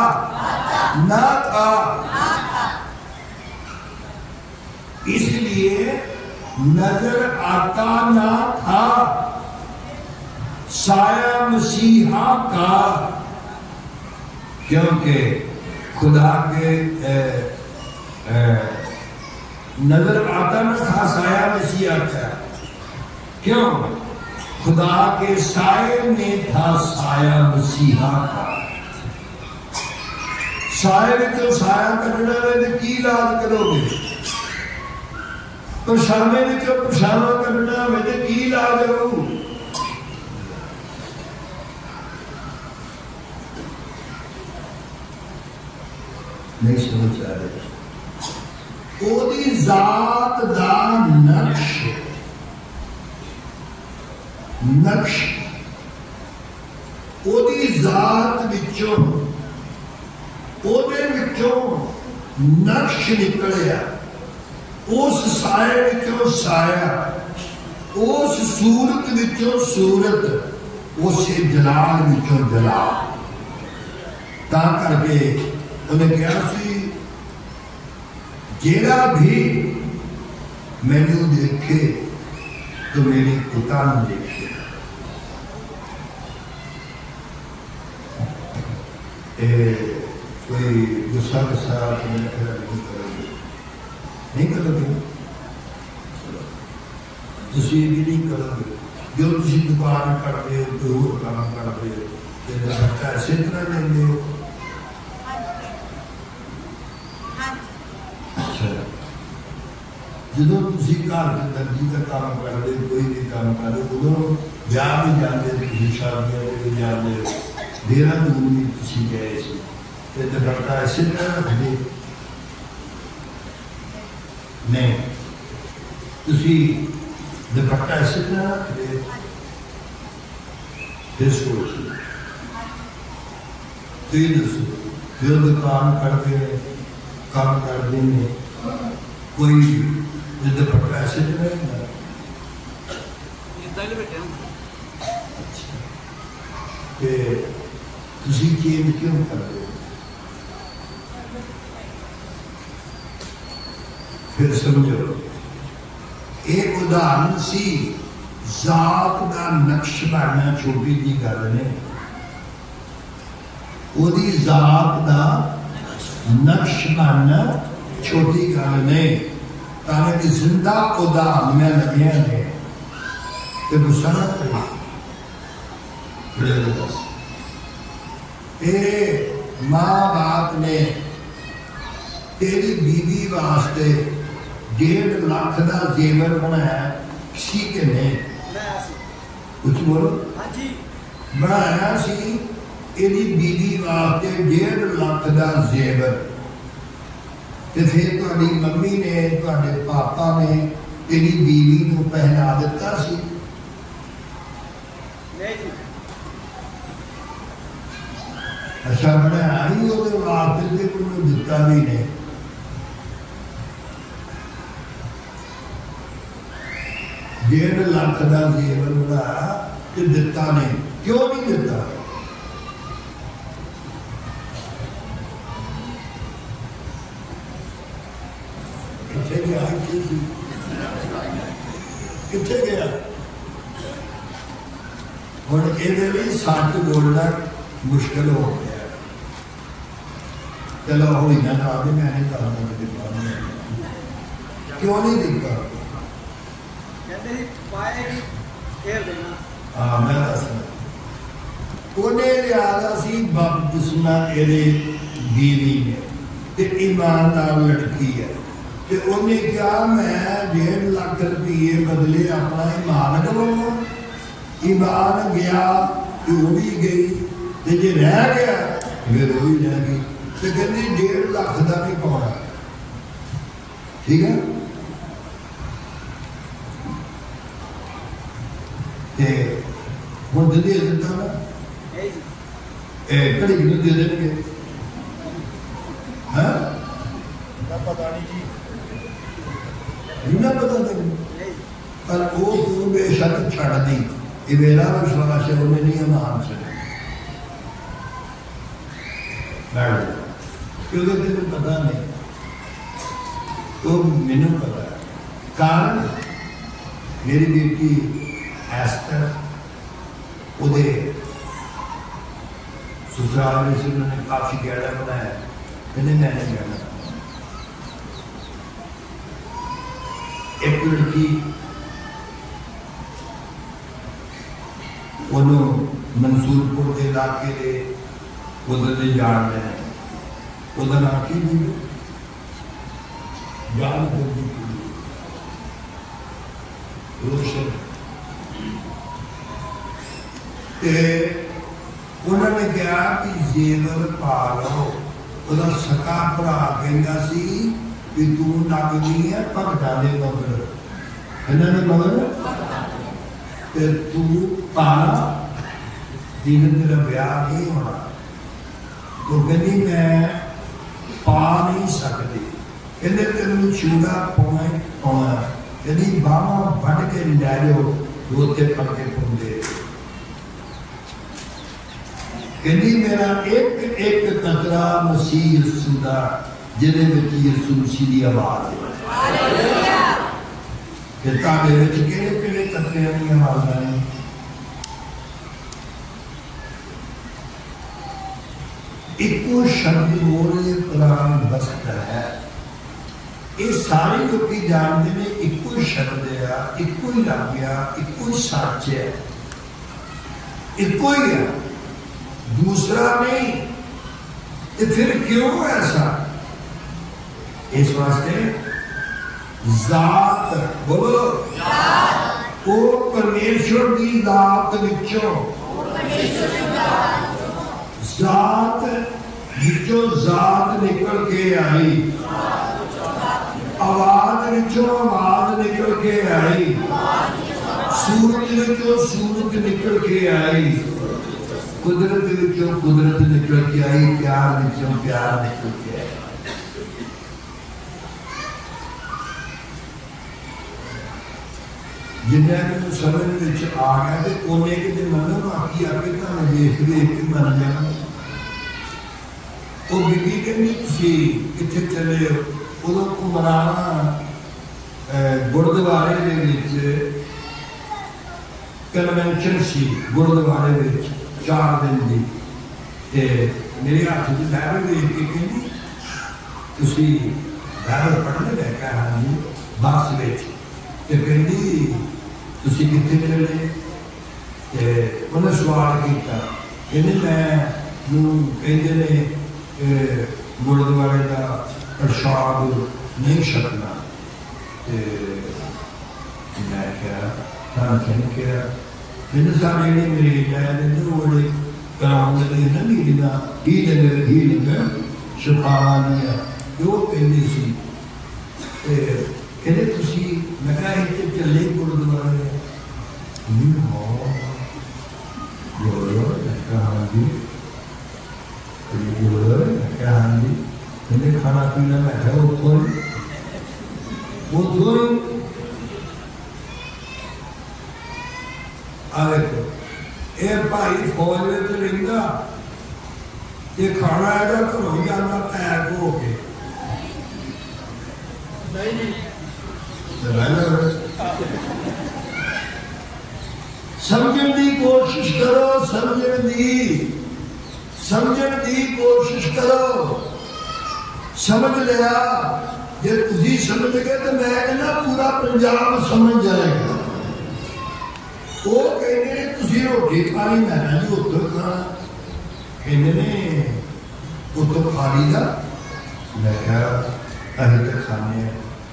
ना था इसलिए नज़र आता ना था साया मसीहा का। क्योंकि खुदा के ए, ए, नज़र आता ना था साया मसीहा का क्यों? खुदा के साय में था साया मसीहा का। साय तो साया कटना है की इलाज करोगे? तो शामे तो पछावा कटना है तो की इलाज करो? तो तो तो नहीं समझ आ रही जात का नक्श ਨਕਸ਼ ਨਕਸ਼ ਉਹਦੀ ਜ਼ਾਤ ਵਿੱਚੋਂ ਉਹਦੇ ਵਿੱਚੋਂ ਨਕਸ਼ ਨਿਕਲਿਆ ਉਸ ਸਾਏ ਵਿੱਚੋਂ ਸਾਇਆ ਉਸ ਸੂਰਤ ਵਿੱਚੋਂ ਸੂਰਤ ਉਸੇ ਜਲਾਲ ਵਿੱਚੋਂ ਜਲਾਲ ਤਾਂ ਕਰਕੇ ਉਹਨੇ ਕਿਹਾ ਸੀ ਜਿਹੜਾ ਵੀ ਮੈਨੂੰ ਦੇਖੇ तो मेरे पिता ने देखे ਇਹ ਕੋਈ ਗੁੱਸਾ ਗੁੱਸਾ ਨਹੀਂ ਕਰਾਂਗੇ। ਨਹੀਂ ਕਰਾਂਗੇ। ਤੁਸੀਂ ਵੀ ਨਹੀਂ ਕਰਾਂਗੇ। ਜੋ ਤੁਸੀਂ ਦੁਕਾਨ ਕਰਦੇ ਹੋ ਕੋਈ ਹੋਰ ਕੰਮ ਕਰਦੇ ਹੋ ਤੇ ਸਰਕਾਰ ਇਸੇ ਤਰ੍ਹਾਂ ਲੈਂਦੇ ਹੋ? ਜਦੋਂ ਤੁਸੀਂ ਘਰ ਦੇ ਦਰਜੀ ਦਾ ਕੰਮ ਕਰਦੇ ਕੋਈ ਵੀ ਕੰਮ ਕਰਦੇ ਉਦੋਂ ਵਿਆਹ ਵੀ ਜਾਂਦੇ ਤੁਸੀਂ ਸ਼ਾਦੀਆਂ ਦੇ ਵੀ ਜਾਂਦੇ ਹੋ। ਦੇਹਰਾਦੂਨ ਵੀ ਤੁਸੀਂ ਗਏ ਸੀ ਤੇ ਦੁਪੱਟਾ ਇਸੇ ਤਰ੍ਹਾਂ ਰੱਖਦੇ ਨਹੀਂ ਤੁਸੀਂ ਦੁਪੱਟਾ ਇਸੇ ਤਰ੍ਹਾਂ ਰੱਖਦੇ ਫਿਰ ਸੋਚੋ ਤੇ ਦੱਸੋ ਫਿਰ ਦੁਕਾਨ ਕਰਦੇ ਨੇ ਕੰਮ ਕਰਦੇ ਨੇ ਕੋਈ ਜਿੱਦ ਪੱਕਾ ਐਸੇ ਤੇ ਨਹੀਂ ਹੁੰਦਾ ਇਦਾਂ ਹੀ ਬੈਠੇ ਹੁੰਦੇ ਤੇ ਤੁਸੀਂ ਚੇਂਜ ਕਿਉਂ ਕਰਦੇ ਹੋ ਫਿਰ ਸਮਝੋ ਇਹ ਉਦਾਹਰਨ ਸੀ ਜ਼ਾਤ ਦਾ ਨਕਸ਼ ਬਣਨਾ ਛੋਟੀ ਜੀ ਗੱਲ ਨਹੀਂ ਉਹਦੀ ਜ਼ਾਤ ਦਾ ਨਕਸ਼ ਬਣਨਾ ਛੋਟੀ ਗੱਲ ਨਹੀਂ ਤਾਂ ਕਿ ਜ਼ਿੰਦਾ ਉਦਾਹਰਨ ਮੈਂ ਲੱਗਿਆ ਨੇ ਤੇ ਗੁੱਸਾ ਨਾ ਕਰੇ ਫਿਰ ਦੱਸ तेरे माँ बाप ने तेरी बीवी वास्ते डेढ़ लाख का जेवर बनाया किसी के नहीं ਮੈਂ ਸੀ कुछ बोलो ਹਾਂਜੀ ਬਣਾਇਆ ਸੀ ਇਹਦੀ ਬੀਵੀ ਵਾਸਤੇ 1.5 ਲੱਖ ਦਾ ਜ਼ੇਵਰ ਤੇ ਫਿਰ ਤੁਹਾਡੀ ਮੰਮੀ ਨੇ ਤੁਹਾਡੇ ਪਾਪਾ ਨੇ ਤੇਰੀ ਬੀਵੀ ਨੂੰ ਪਹਿਨਾ ਦਿੱਤਾ ਸੀ अच्छा, सामने आखिर भी नहीं। डेढ़ लाख का जीवन नहीं। क्यों नहीं दिता गया? गया? ये सच बोलना मुश्किल हो गया। चला हो ना खा मैं नहीं खाता मेरे क्यों नहीं दिखता? हाँ मैं तो दस उन्हें लिया बप सुना ये बीवी ने ते ईमानदार लड़की है। ते उन्हें क्या मैं डेढ़ लाख रुपये बदले अपना ईमान करवा ईमान गया तो भी गई। ते जे रह गया फिर वो भी ਤੇ ਜੇ ਰਹਿ ਗਿਆ ਫਿਰ ਉਹ ਵੀ ਰਹਿ ਗਈ ਤੇ ਕਹਿੰਦੀ ਡੇਢ ਲੱਖ ਦਾ ਨਹੀਂ ਪਾਉਣਾ ਠੀਕ ਹੈ ਤੇ ਹੁਣ ਦੇ ਦੇ ਦਿੱਤਾ ਨਾ ਇਹ ਜੀ ਇਹ ਘੜੀ ਨੂੰ ਦੇ ਦੇਣਗੇ ਹਾਂ ਦਾ ਪਤਾ ਨਹੀਂ ਜੀ ਇਹਨਾਂ ਪਤਾ ਤੈਨੂੰ ਇਹ ਜੀ ਪਰ ਉਹ ਤੂੰ ਬੇਸ਼ੱਕ ਛੱਡ ਦੀ ਇਹ ਮੇਰਾ ਵਿਸ਼ਵਾਸ ਹੈ ਉਹਨੇ ਨਹੀਂ ਇਮਾਨ ਛੱਡਿਆ ਬੈਠ ਜਾ। ਕਿਉਂਕਿ ਤੈਨੂੰ ਪਤਾ ਨਹੀਂ। ਉਹ ਮੈਨੂੰ ਪਤਾ ਕਾਰਨ? ਮੇਰੀ ਬੇਟੀ ਐਸਟਰ, ਉਹਦੇ ਸਸੁਰਾਲ ਵਿੱਚ ਨੇ ਕਾਫੀ ਗਹਿਣਾ ਬਣਾਇਆ। ਕਹਿੰਦੇ, ਮੈਂ ਨਹੀਂ ਗਹਿਣਾ ਇੱਕ ਲੜਕੀ ਉਹਨੂੰ ਮਨਸੂਰਪੁਰ ਦੇ ਇਲਾਕੇ ਦੇ ਉਧਰ ਦੇ ਜਾਣਦੇ ਨੇ। ਉਹਦਾ ਨਾਮ ਕੀ ਸੀ ਜਾਨਪੁਰ ਦੀ ਕੁੜੀ ਰੋਸ਼ਨ ਤੇ ਉਹਨਾਂ ਨੇ ਕਿਹਾ ਕਿ ਜੇਵਰ ਪਾ ਲਓ ਉਹਦਾ ਸਕਾ ਭਰਾ ਕਹਿੰਦਾ ਸੀ ਕਿ ਤੂੰ ਲੱਗਦੀ ਹੈ ਭਗਤਾਂ ਦੇ ਮਗਰ ਇਹਨਾਂ ਨੇ ਮਗਰ ਤੇ ਤੂੰ ਪਾਲਾ ਦਿਨ ਤੇਰਾ ਵਿਆਹ ਨਹੀਂ ਹੋਣਾ ਉਹ ਕਹਿੰਦੀ ਮੈਂ ਪਾ ਨਹੀਂ ਸਕਦੀ ਕਹਿੰਦੇ ਤੈਨੂੰ ਚੂੜਾ ਪਾਉਣਾ ਹੀ ਪਾਉਣਾ ਕਹਿੰਦੀ ਬਾਹਾਂ ਵੱਢ ਕੇ ਲੈ ਜਾਓ ਦੋ ਤੇ ਫੜ ਕੇ ਪਾਉਂਦੇ ਕਹਿੰਦੀ ਮੇਰਾ ਇੱਕ ਇੱਕ ਕਤਰਾ ਮਸੀਹ ਯਿਸੂ ਦਾ ਜਿਹਦੇ ਵਿੱਚ ਯਿਸੂ ਮਸੀਹ ਦੀ ਆਵਾਜ਼ ਹੈ ਤੇ ਤੁਹਾਡੇ ਵਿੱਚ ਕਿਹੜੇ ਕਿਹੜੇ ਕਤਰਿਆਂ ਦੀਆਂ ਆਵਾਜ਼ਾਂ ਨੇ ਇੱਕੋ ਸ਼ਬਦ ਬੋਲੇ ਕੁਰਾਨ ਬਸਤ ਹੈ ਇਹ ਸਾਰੇ ਲੋਕੀ ਜਾਣਦੇ ਨੇ ਇੱਕੋ ਹੀ ਸ਼ਬਦ ਆ ਇੱਕੋ ਹੀ ਲੱਗ ਗਿਆ ਇੱਕੋ ਹੀ ਸੱਚ ਹੈ ਇੱਕੋ ਹੀ ਹੈ ਦੂਸਰਾ ਨਹੀਂ ਤੇ ਫਿਰ ਕਿਉਂ ਐਸਾ ਇਸ ਵਾਸਤੇ ਜ਼ਾਤ ਬੋਲੋ ਉਹ ਪਰਮੇਸ਼ਵਰ ਦੀ ਜ਼ਾਤ ਵਿੱਚੋਂ ਜ਼ਾਤ ਵਿੱਚੋਂ ਜ਼ਾਤ ਨਿਕਲ ਕੇ ਆਈ ਆਵਾਜ਼ ਵਿੱਚੋਂ ਆਵਾਜ਼ ਨਿਕਲ ਕੇ ਆਈ ਸੂਰਜ ਵਿੱਚੋਂ ਸੂਰਜ ਨਿਕਲ ਕੇ ਆਈ ਕੁਦਰਤ ਵਿੱਚੋਂ ਕੁਦਰਤ ਨਿਕਲ ਕੇ ਆਈ ਪਿਆਰ ਵਿੱਚੋਂ ਪਿਆਰ ਨਿਕਲ ਕੇ ਆਇਆ ਜਿੰਨੇ ਮੈਨੂੰ ਸਮਝ ਵਿੱਚ ਆ ਗਿਆ ਤੇ ਉਹਨੇ ਕਿਤੇ ਮੰਨੋ ਬਾਕੀ ਆ ਕੇ ਤਾਂ ਦੇਖ ਦੇਖ ਕੇ ਮੰਨ ਜਾਣਾ ਉਹ ਬੀਬੀ ਕਹਿੰਦੀ, ਤੁਸੀਂ ਕਿੱਥੇ ਚਲੇ ਹੋ। ਉਦੋਂ ਕੁਮਰਾਣਾ ਗੁਰਦੁਆਰੇ ਦੇ ਵਿੱਚ ਕਨਵੈਨਸ਼ਨ ਸੀ, ਗੁਰਦੁਆਰੇ ਵਿੱਚ, ਚਾਰ ਦਿਨ ਦੀ। ਤੇ ਮੇਰੇ ਹੱਥ 'ਚ ਬੈਰਲ ਵੇਖ ਕੇ ਕਹਿੰਦੀ, ਤੁਸੀਂ ਬੈਰਲ ਪੜ੍ਹਨ ਲੈ ਕੇ ਜੀ ਬੱਸ ਵਿੱਚ। ਤੇ ਕਹਿੰਦੀ, ਤੁਸੀਂ ਕਿੱਥੇ ਚਲੇ? ਤੇ ਉਹਨੇ ਸਵਾਲ ਕੀਤਾ। ਕਹਿੰਦੇ, ਮੈਂ ਨੂੰ ਕਹਿੰਦੇ ਨੇ ਗੁਰਦੁਆਰੇ ਦਾ ਪ੍ਰਸ਼ਾਦ ਨਹੀਂ ਛਕਣਾ। ਤੇ ਮੈਂ ਕਿਹਾ, ਤਾਂ ਕਹਿੰਦੇ ਕਿ ਮੈਨੂੰ ਸਾਰੇ ਜਿਹੜੇ ਮੇਰੇ ਜਾਇ ਨੇ ਉਹ ਕਰਾਉਣ ਦੇ ਨਾ ਮੀਡੀਆ ਹੀ ਦੇ ਹੀ ਨੇ ਸ਼ੁਕਰਾਨਾ ਉਹ ਕਹਿੰਦੀ ਸੀ। ਤੇ ਕਹਿੰਦੇ ਤੁਸੀਂ, ਮੈਂ ਕਿਹਾ ਇੱਥੇ ਚੱਲੇ ਗੁਰਦੁਆਰੇ। ਨਹੀਂ, ਹੋ। ਯੋ ਯੋ इन्हें खाना पीना में है वो थोड़ी वो थोड़ी आगे तो ये भाई फौज में तो ये खाना आएगा तो हो जाना तैयार हो गए समझने की कोशिश करो, समझने की। समझने की कोशिश करो। समझ लिया जो तुम समझ गए तो मैं कहना, पूरा पंजाब समझ जाएगा। वो कहने तुम रोटी पानी लेना जी उधर खाना। कहने उधर खा ली जा। मैं क्या अरे तो खाने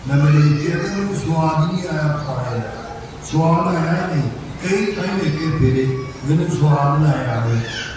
मैं मेरे इज़्ज़त मैं स्वाद नहीं आया खाने का। स्वाद आया नहीं। कई टाइम लेके फिरे, मैंने स्वाद ना आया।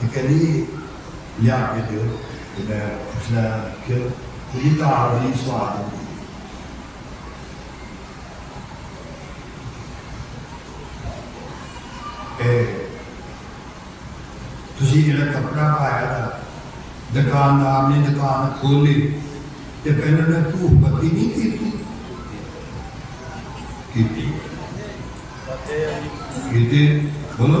ਤੇ ਕਹਿੰਦੀ ਲਿਆ ਕੇ ਦਿਓ ਤੇ ਮੈਂ ਪੁੱਛਣਾ ਕਿ ਉਹਦੀ ਦਾਲ ਬੜੀ ਸਵਾਦ ਹੁੰਦੀ ਹੈ। ਇਹ ਤੁਸੀਂ ਜਿਹੜਾ ਕੱਪੜਾ ਪਾਇਆ ਦਾ ਦੁਕਾਨਦਾਰ ਨੇ ਦੁਕਾਨ ਖੋਲੀ ਤੇ ਪਹਿਲਾਂ ਨੇ ਧੂਫ ਬੱਤੀ ਨਹੀਂ ਕੀਤੀ ਕੀਤੀ ਕੀਤੀ ਬੋਲੋ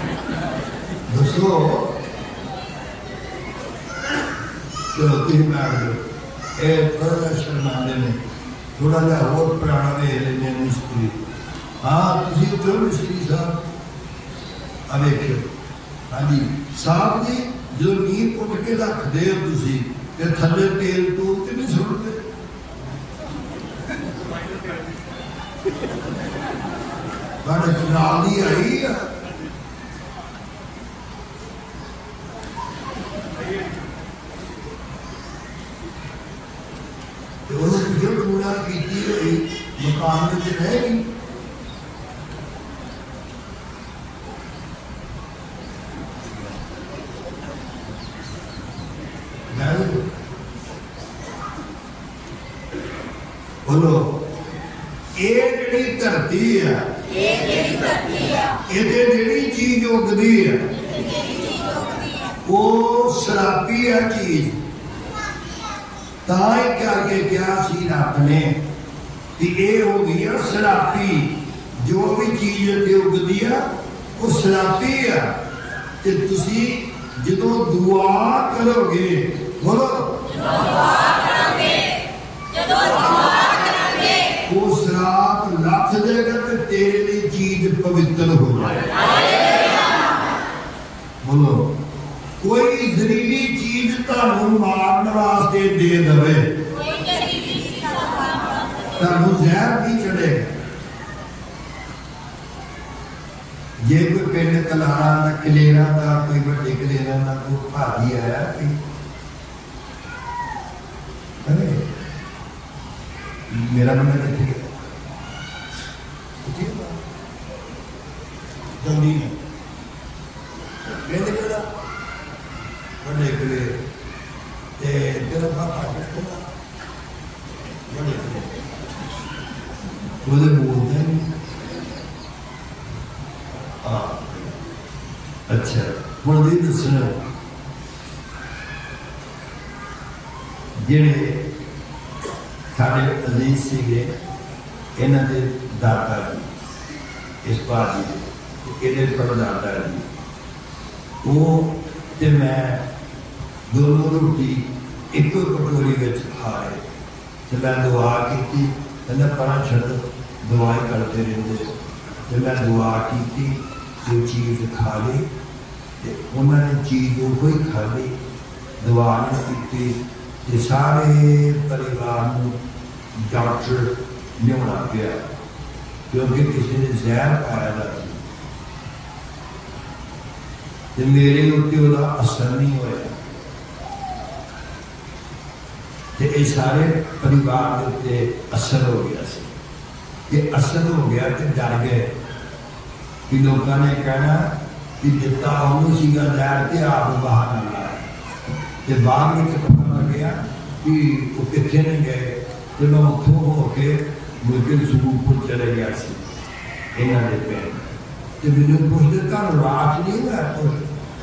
ਦੱਸੋ ਚਲੋ ਤੁਸੀਂ ਬੈਠ ਜਾਓ ਇਹ ਥੋੜਾ ਸ਼ਰਮਾਂਦੇ ਨੇ ਥੋੜਾ ਜਿਹਾ ਹੋਰ ਪੁਰਾਣਾ ਵੇ ਲੈਂਦੇ ਨੇ ਮਿਸਤਰੀ ਹਾਂ ਤੁਸੀਂ ਉੱਥੇ ਮਿਸਤਰੀ ਸਾਹਿਬ ਆ ਵੇਖਿਓ ਹਾਂਜੀ ਸਾਹਿਬ ਜੀ ਜਦੋਂ ਨੀਂਹ ਪੁੱਟ ਕੇ ਰੱਖਦੇ ਹੋ ਤੁਸੀਂ ਤੇ ਥੱਲੇ ਤੇਲ ਤੂਲ ਤੇ ਨਹੀਂ ਸੁੱਟਦੇ ਤੁਹਾਡੇ ਨਾਲ ਦੀ ਆਈ ਆ तो तो रहेगी बोलो ये जी धरती है ਇਹ ਹੋ ਗਈ ਆ ਸ਼ਰਾਬੀ ਜੋ ਵੀ ਚੀਜ਼ ਤੇ ਉਗਦੀ ਆ ਉਹ ਸ਼ਰਾਬੀ ਆ ਤੇ ਤੁਸੀਂ ਜਦੋਂ ਦੁਆ ਕਰੋਗੇ ਬੋਲੋ ਜਦੋਂ ਅਸੀਂ ਦੁਆ ਕਰਾਂਗੇ ਉਹ ਸ਼ਰਾਬ ਲੱਥ ਜਾਏਗਾ ਤੇ ਤੇਰੇ ਲਈ ਚੀਜ਼ ਪਵਿੱਤਰ ਹੋ ਜਾਏਗੀ ਕੋਈ ਪਿੰਡ ਕਲਾਰਾ ਦਾ ਕਲੇਰਾ ਦਾ ਕੋਈ ਵੱਡੇ ਕਲੇਰਾ ਦਾ ਕੋਈ ਭਾਜੀ ਆਇਆ ਕਿ ਅਰੇ ਮੇਰਾ मैं दुआ की परा छड़ दुआएँ करते रहते तो मैं दुआ की जो चीज़ खा ली उन्होंने चीज़ वो ही खा ली। दुआ नहीं की सारे परिवार को डॉक्टर लिया पाया, क्योंकि किसी ने जहर पाया था मेरे उत्ते असर नहीं होया। तो ये सारे परिवार के उ असर हो गया से। ये असर हो गया तो डर गए। कि लोगों ने कहना कि दिता उन्होंने डर के आप बाहर न लाया तो बाद में पता लग गया कि वो कितने नहीं गए। तो मैं उतों होके मुल्किन सुरूपुर चले गया से इन्होंने पैर। तो मैंने पूछते तुम रात नहीं हुआ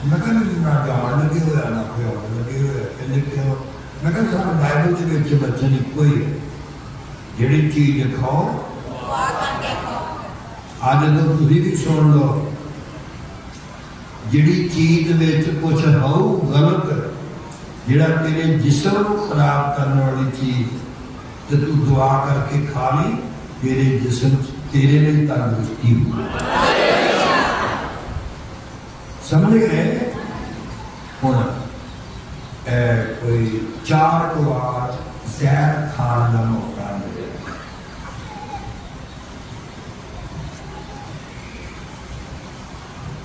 मैं कहना जान लगे हुए ना प्यार लगे हुए कहने क्यों ਨਾ ਜਾਣ ਲੱਗੇ ਹੋਇਆ ਨਾ ਕੋਈ ਆਉਣ ਲੱਗੇ ਹੋਇਆ ਕਹਿੰਦੇ ਕਿਉਂ ਮੈਂ ਕਹਿੰਦਾ ਸਾਡੇ ਬਾਈਬਲ ਦੇ ਵਿੱਚ ਬਚਨ ਇੱਕੋ ਹੀ ਹੈ ਜਿਹੜੀ ਚੀਜ਼ ਖਾਓ ਦੁਆ ਕਰਕੇ ਖਾਓ ਅੱਜ ਜਦੋਂ ਤੁਸੀਂ ਵੀ ਸੁਣ ਲਓ ਜਿਹੜੀ ਚੀਜ਼ ਵਿੱਚ ਕੁਝ ਹੋਊ ਗਲਤ ਜਿਹੜਾ ਤੇਰੇ ਜਿਸਮ ਨੂੰ ਖਰਾਬ ਕਰਨ ਵਾਲੀ ਚੀਜ਼ ਤੇ ਤੂੰ ਦੁਆ ਕਰਕੇ ਖਾ ਲਈ ਤੇਰੇ ਜਿਸਮ 'ਚ ਤੇਰੇ ਲਈ ਤੰਦਰੁਸਤੀ ਹੋਊ ਸਮਝ ਗਏ ਹੁਣ ਇਹ ਕੋਈ चार को आज जहर खान का मौका मिलेगा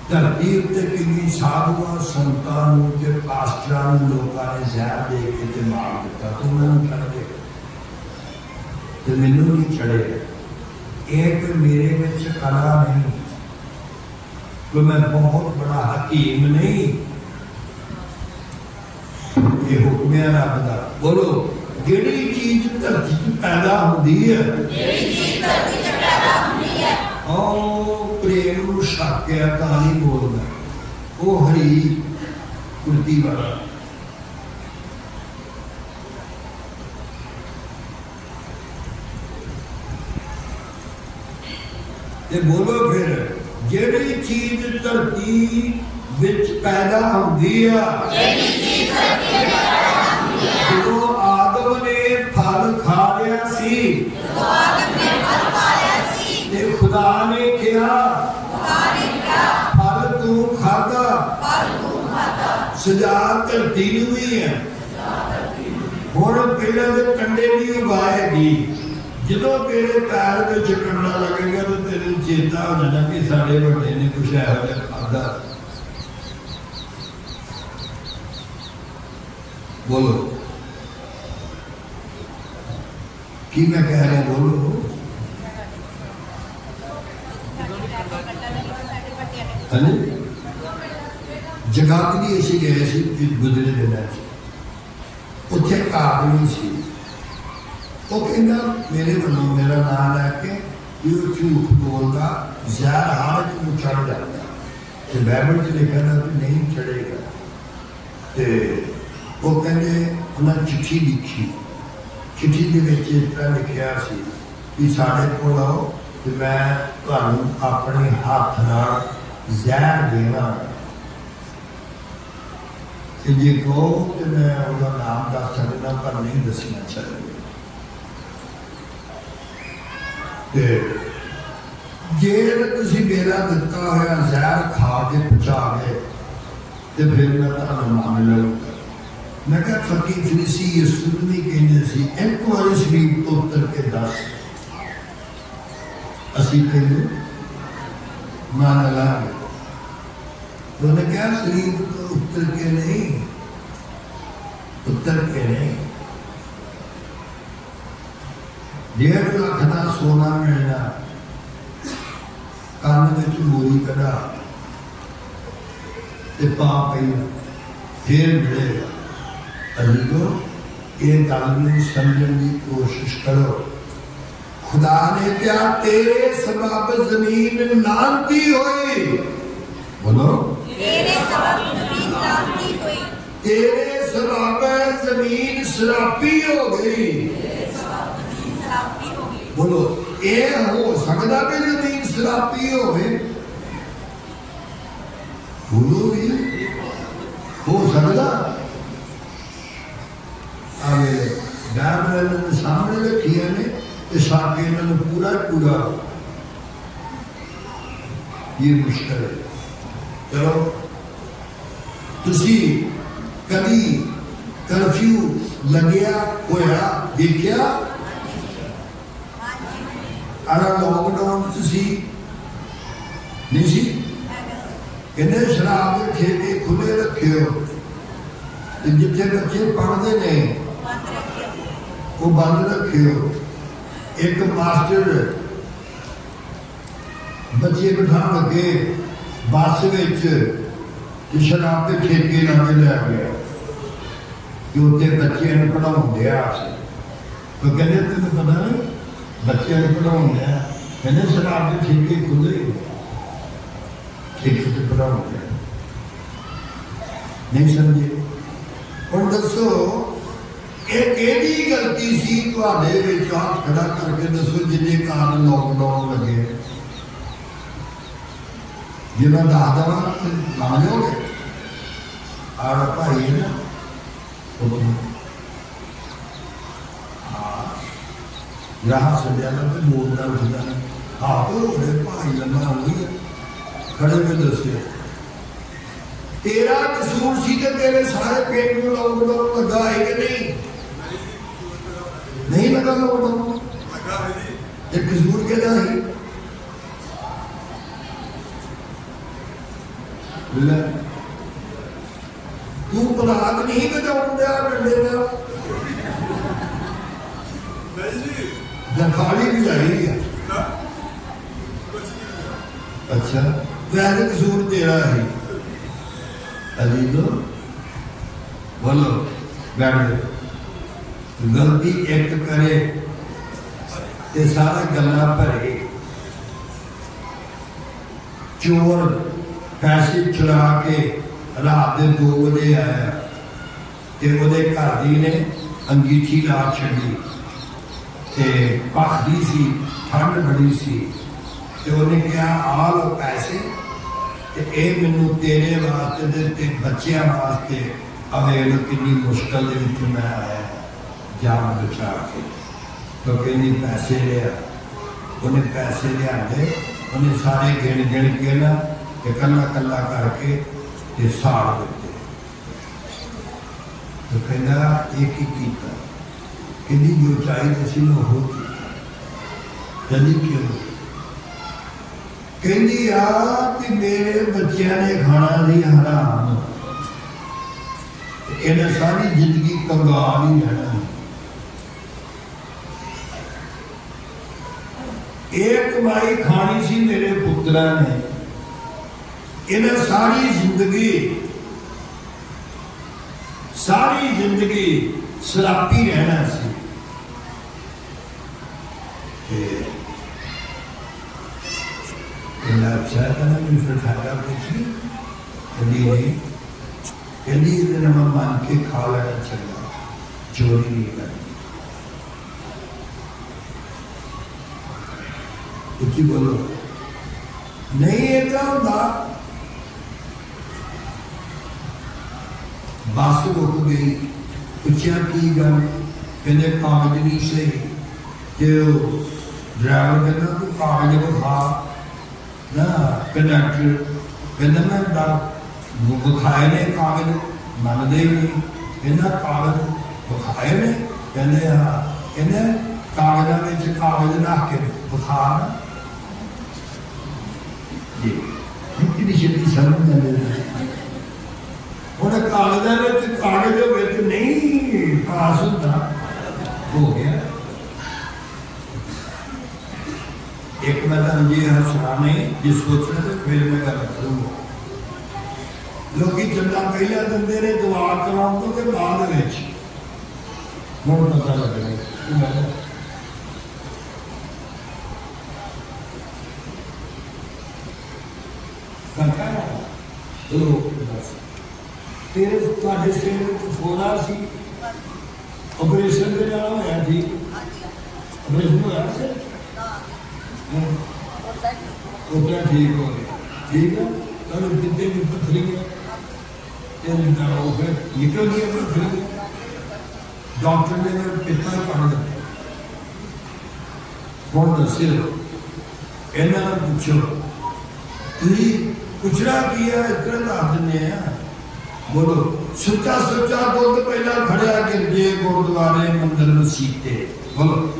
तरतीब तो किन्नी साधुआ संतान के पास्टर लोगों ने जहर दे के मार दिता तू मैं चढ़ दे। तो मैनू नहीं चढ़े। एक मेरे में कला नहीं। तो मैं बहुत बड़ा हकीम नहीं। ਇਹ ਹੁਕਮ ਹੈ ਰੱਬ ਦਾ ਬੋਲੋ ਜਿਹੜੀ ਚੀਜ਼ ਧਰਤੀ 'ਚ ਪੈਦਾ ਹੁੰਦੀ ਹੈ ਜਿਹੜੀ ਚੀਜ਼ ਧਰਤੀ 'ਚ ਪੈਦਾ ਹੁੰਦੀ ਹੈ ਉਹ ਪ੍ਰੇਮ ਨੂੰ ਛੱਕਿਆ ਤਾਂ ਨਹੀਂ ਬੋਲਦਾ ਉਹ ਹਰੀ ਕੁਰਤੀ ਵਾਲਾ ਤੇ ਬੋਲੋ ਫਿਰ ਜਿਹੜੀ ਚੀਜ਼ ਧਰਤੀ ਵਿੱਚ ਪੈਦਾ ਹੁੰਦੀ ਆ। ਜਦੋਂ ਆਦਮ ਨੇ ਫਲ ਖਾ ਲਿਆ ਸੀ, ਤੇ ਖੁਦਾ ਨੇ ਕਿਹਾ, ਫਲ ਤੂੰ ਖਾਦਾ ਸਜ਼ਾ ਧਰਤੀ ਨੂੰ ਵੀ ਹੈ ਹੁਣ ਪਹਿਲਾਂ ਦੇ ਕੰਡੇ ਨਹੀਂ ਉਗਾਏਗੀ ਜਦੋਂ ਤੇਰੇ ਪੈਰ ਵਿੱਚ ਕੰਡਾ ਲੱਗੇਗਾ, ਤੇ ਤੈਨੂੰ ਚੇਤਾ ਹੋ ਜਾਣਾ ਕਿ ਸਾਡੇ ਵੱਡੇ ਨੇ ਕੁਛ ਇਹੋ ਜਿਹਾ ਖਾਦਾ बोलो। कि मैं कह रहा हूँ, बोलो। जगत भी ऐसी गए सी गुजरे दिन उत्थे आदमी सी वो कहना, मेरे वालों मेरा नाम लैके भी झूठ बोलता जहर हालत तू चढ़ जाता बैबल बाइबल च लिखा था नहीं चढ़ेगा। ਉਹ ਕਹਿੰਦੇ ਉਹਨਾਂ ਚਿੱਠੀ ਲਿਖੀ ਚਿੱਠੀ ਦੇ ਵਿੱਚ ਇਸ ਤਰ੍ਹਾਂ ਲਿਖਿਆ ਸੀ ਕਿ ਸਾਡੇ ਕੋਲ ਆਓ ਤੇ ਮੈਂ ਤੁਹਾਨੂੰ ਆਪਣੇ ਹੱਥ ਨਾਲ ਜ਼ਹਿਰ ਦੇਵਾਂ ਤੇ ਜੇ ਕਹੋ ਤੇ ਮੈਂ ਉਹਦਾ ਨਾਮ ਦੱਸ ਸਕਦਾ ਪਰ ਨਹੀਂ ਦੱਸਣਾ ਚਾਹੁੰਦਾ ਤੇ ਜੇ ਤੁਸੀਂ ਮੇਰਾ ਦਿੱਤਾ ਹੋਇਆ ਜ਼ਹਿਰ ਖਾ ਕੇ ਪਚਾ ਗਏ ਤੇ ਫਿਰ ਮੈਂ ਤੁਹਾਨੂੰ ਮੰਨ ਲਵਾਂਗਾ नगर फकीर फिलसी ये फिलिसी के लिए सी एनकुआरी शरीफ तो उत्तर के दस। असी लिए माना लाग। तो न क्या शरीफ तो उत्तर के नहीं? उत्तर के नहीं। डेढ़ लाख का सोना मिलना। कान में तो मोरी कड़ा ते पाप ही, फिर मिलेगा। अरविंदो एक आदमी समझने की कोशिश करो। खुदा ने क्या तेरे सबब ज़मीन लानती हुई? बोलो। तेरे सबब ज़मीन सरापी हो गई। बोलो ये हो सकता भी ज़मीन सरापी हो गई बोलो ये हो सकता ਬੋਲੋ ਇਹ ਹੋ ਸਕਦਾ ਕਿ ਜ਼ਮੀਨ ਸਰਾਪੀ ਹੋਵੇ ਬੋਲੋ ਵੀ ਹੋ ਸਕਦਾ ਇਹਨਾਂ ਦੇ ਸਾਹਮਣੇ ਰੱਖੀਆਂ ਨੇ ਤੇ ਸਾਕੇ ਇਹਨਾਂ ਨੂੰ ਪੂਰਾ ਪੂਰਾ ਇਹ ਮੁਸ਼ਕਲ ਹੈ ਚਲੋ ਤੁਸੀਂ ਕਦੀ ਕਰਫਿਊ ਲੱਗਿਆ ਹੋਇਆ ਦੇਖਿਆ ਅਰਾ ਲੋਕਡਾਊਨ ਤੁਸੀਂ ਨਹੀਂ ਸੀ ਕਹਿੰਦੇ ਸ਼ਰਾਬ ਦੇ ਠੇਕੇ ਖੁੱਲੇ ਰੱਖਿਓ ਤੇ ਜਿੱਥੇ ਬੱਚੇ ਪੜ੍ਹਦੇ ਨੇ वो बंद रखे हो। एक तो मास्टर बच्चे बिठाने लगे। बस में शराब के ठेके नवे लै गया जो उसे बच्चे पढ़ा दिया तो कहने तेन तो पता नहीं, बच्चे पढ़ा दिया कहते शराब के ठेके खुले ठेके से पढ़ा नहीं समझे। हम दसो ਇਹ ਕਿਹਦੀ ਗਲਤੀ ਸੀ ਤੁਹਾਡੇ ਵਿੱਚ ਹੱਥ ਖੜਾ ਕਰਕੇ ਦੱਸੋ ਜਿੰਨੇ ਕਾਰਨ ਲੋਕਡਾਊਨ ਲੱਗੇ ਜੇ ਮੈਂ ਦੱਸ ਦੇਵਾਂ ਤਾਂ ਮੰਨ ਲਿਓਗੇ ਆਹ ਭਾਈ ਹੈ ਨਾ ਉਹ ਹਾਂ ਯਹਾਂ ਸੱਜਿਆ ਨਾ ਤੇ ਬੋਲਦਾ ਉੱਠਦਾ ਨਾ ਹਾਂ ਉਹ ਉਹਦੇ ਭਾਈ ਲੰਮਾ ਹੋਈ ਹੈ ਖੜੇ ਵਿੱਚ ਦੱਸਿਆ ਤੇਰਾ ਕਸੂਰ ਸੀ ਕਿ ਤੇਰੇ ਸਾਰੇ ਪੇਟ ਨੂੰ ਲੋਕਡਾਊਨ ਲੱਗਾ ਹੈ ਕਿ ਨਹੀਂ नहीं लगा लो वोट लगा। ये कसूर के लिए है तू पलाक हक नहीं बचाउन दिया डंडे में खाली भी आई है। अच्छा वैसे कसूर तेरा है। अजीब बोलो बैठ जाओ। ਗਲਤੀ ਇੱਕ ਕਰੇ ਤੇ ਸਾਰਾ ਗੱਲਾਂ ਭਰੇ ਚੋਰ ਪੈਸੇ ਚੁਰਾ ਕੇ ਰਾਤ ਦੇ 2 ਵਜੇ ਆਇਆ ਤੇ ਉਹਦੇ ਘਰ ਦੀ ਨੇ ਅੰਗੀਠੀ ਲਾ ਛੱਡੀ ਤੇ ਪਖਦੀ ਸੀ ਠੰਡ ਬੜੀ ਸੀ ਤੇ ਉਹਨੇ ਕਿਹਾ ਆ ਲੋ ਪੈਸੇ ਤੇ ਇਹ ਮੈਨੂੰ ਤੇਰੇ ਵਾਸਤੇ ਤੇ ਤੇ ਬੱਚਿਆਂ ਵਾਸਤੇ ਅਵੇਲ ਕਿੰਨੀ ਮੁਸ਼ਕਲ ਦੇ ਵਿੱਚ ਮੈਂ ਆਇਆ chiama Ducati, मतलब तो कहने पैसे लिया उन्हें पैसे लिया उन्हें सारे गिण गिण के ना कला कला करके साड़ देते तो क्या एक ही किया कि जो चाहिए सी मैं हो। जल्दी क्यों? कहती आ कि मेरे बच्चों ने खाना नहीं हराम। इन्हें सारी ज़िंदगी कंगाल ही रहना एक माई खानी सी मेरे पुत्र ने। इन्हें सारी ज़िंदगी सारी ज़िंदगी शराबी रहना सी। अच्छा खा लेना चाहिए। चोरी नहीं करनी। ਉੱਚੀ ਬੋਲੋ। ਨਹੀਂ, ਇਹ ਹੁੰਦਾ? ਬੱਸ ਰੁਕ ਗਈ। ਪੁੱਛਿਆ, ਕੀ ਗੱਲ? ਕਹਿੰਦੇ, ਕਾਗਜ਼ ਨਹੀਂ ਸਹੀ ਤੇ ਉਹ ਡਰਾਈਵਰ ਕਹਿੰਦਾ, ਤੂੰ ਕਾਗਜ਼ ਵਿਖਾ। ਨਾ ਕੰਡਕਟਰ ਕਹਿੰਦਾ, ਮੈਂ ਦਾ ਵਿਖਾਏ ਨੇ ਕਾਗਜ਼, ਮੰਨਦੇ ਨਹੀਂ। ਕਹਿੰਦਾ, ਕਾਗਜ਼ ਵਿਖਾਏ ਨੇ? ਕਹਿੰਦੇ, ਹਾਂ। ਕਹਿੰਦੇ, ਕਾਗਜ਼ਾਂ ਵਿੱਚ ਕਾਗਜ਼ ਰੱਖ ਕੇ ਵਿਖਾ ಇನಿಷಿಯಲಿ ಸಲಹೆ और कागजा कागज़ नहीं पास होता हो। गया एक मैं तुम ये हसाने जिस सोचना तो फिर मैं गल करूँगा लोग चंदा पहला देंगे ने दुआ कराओ तो बाद में पता लगना ਕਰਾਉਣ ਤੋਂ ਤੇ ਬਾਅਦ ਵਿੱਚ ਹੁਣ ਪਤਾ ਲੱਗਣਾ ਕਿ ਮੈਂ ਸਰਕਾਰ ਉਹ ਬਸ ਤੇਰੇ ਤੁਹਾਡੇ ਸਿਰ ਵਿੱਚ ਫੋੜਾ ਸੀ ਆਪਰੇਸ਼ਨ ਦੇ ਨਾਲ ਹੋਇਆ ਸੀ ਆਪਰੇਸ਼ਨ ਹੋਇਆ ਸੀ ਉਤਰਾ ਠੀਕ ਹੋ ਗਿਆ ਠੀਕ ਹੈ ਤੁਹਾਨੂੰ ਕਿਤੇ ਵੀ ਪਥਰੀ ਹੈ ਇਹ ਨਾ ਉਹ ਫਿਰ ਨਿਕਲ ਗਈ ਪਥਰੀ ਡਾਕਟਰ ਨੇ ਮੈਨੂੰ ਪੇਪਰ ਪੜ੍ਹ ਦਿੱਤੇ ਹੁਣ ਦੱਸਿਓ ਇਹਨਾਂ ਨੂੰ ਪੁੱਛੋ ਤੁਸੀਂ ਪੁੱਛਣਾ ਕੀ ਹੈ ਇਸ ਦੱਸ ਦਿੰਦੇ ਆ। ਬੋਲੋ। ਸੁੱਚਾ ਸੁੱਚਾ ਦੁੱਧ ਪਹਿਲਾਂ ਖੜਿਆ ਗਿਰਜੇ ਗੁਰਦੁਆਰੇ ਮੰਦਰ ਮਸੀਤੇ ਬੋਲੋ।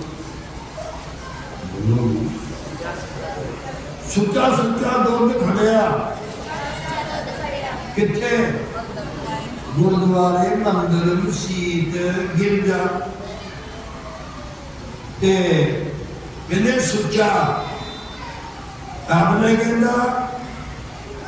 ਸੁੱਚਾ ਸੁੱਚਾ ਦੁੱਧ ਖੜਿਆ। ਕਿੱਥੇ? ਗੁਰਦੁਆਰੇ ਮੰਦਰ ਮਸੀਤ ਗਿਰਜਾ ਤੇ ਕਹਿੰਦੇ, ਸੁੱਚਾ। ਰੱਬ ਨੇ ਕਹਿੰਦਾ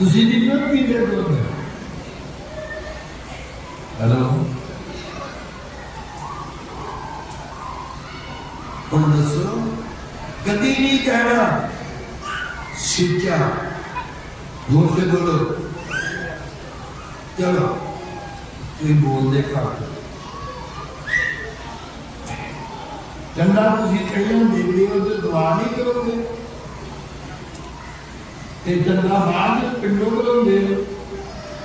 Because he did not mean that one. Hello? तुम दसो कभी नहीं कहना। शिक्षा ज़ोर से बोलो। चलो, कोई बोल देखा चंदा तुम कहीं देवी हो तो दुआ नहीं करोगे? ਤੇ ਚੰਗਾ ਬਾਅਦ ਪਿੰਡੋਂ ਕਰੋਗੇ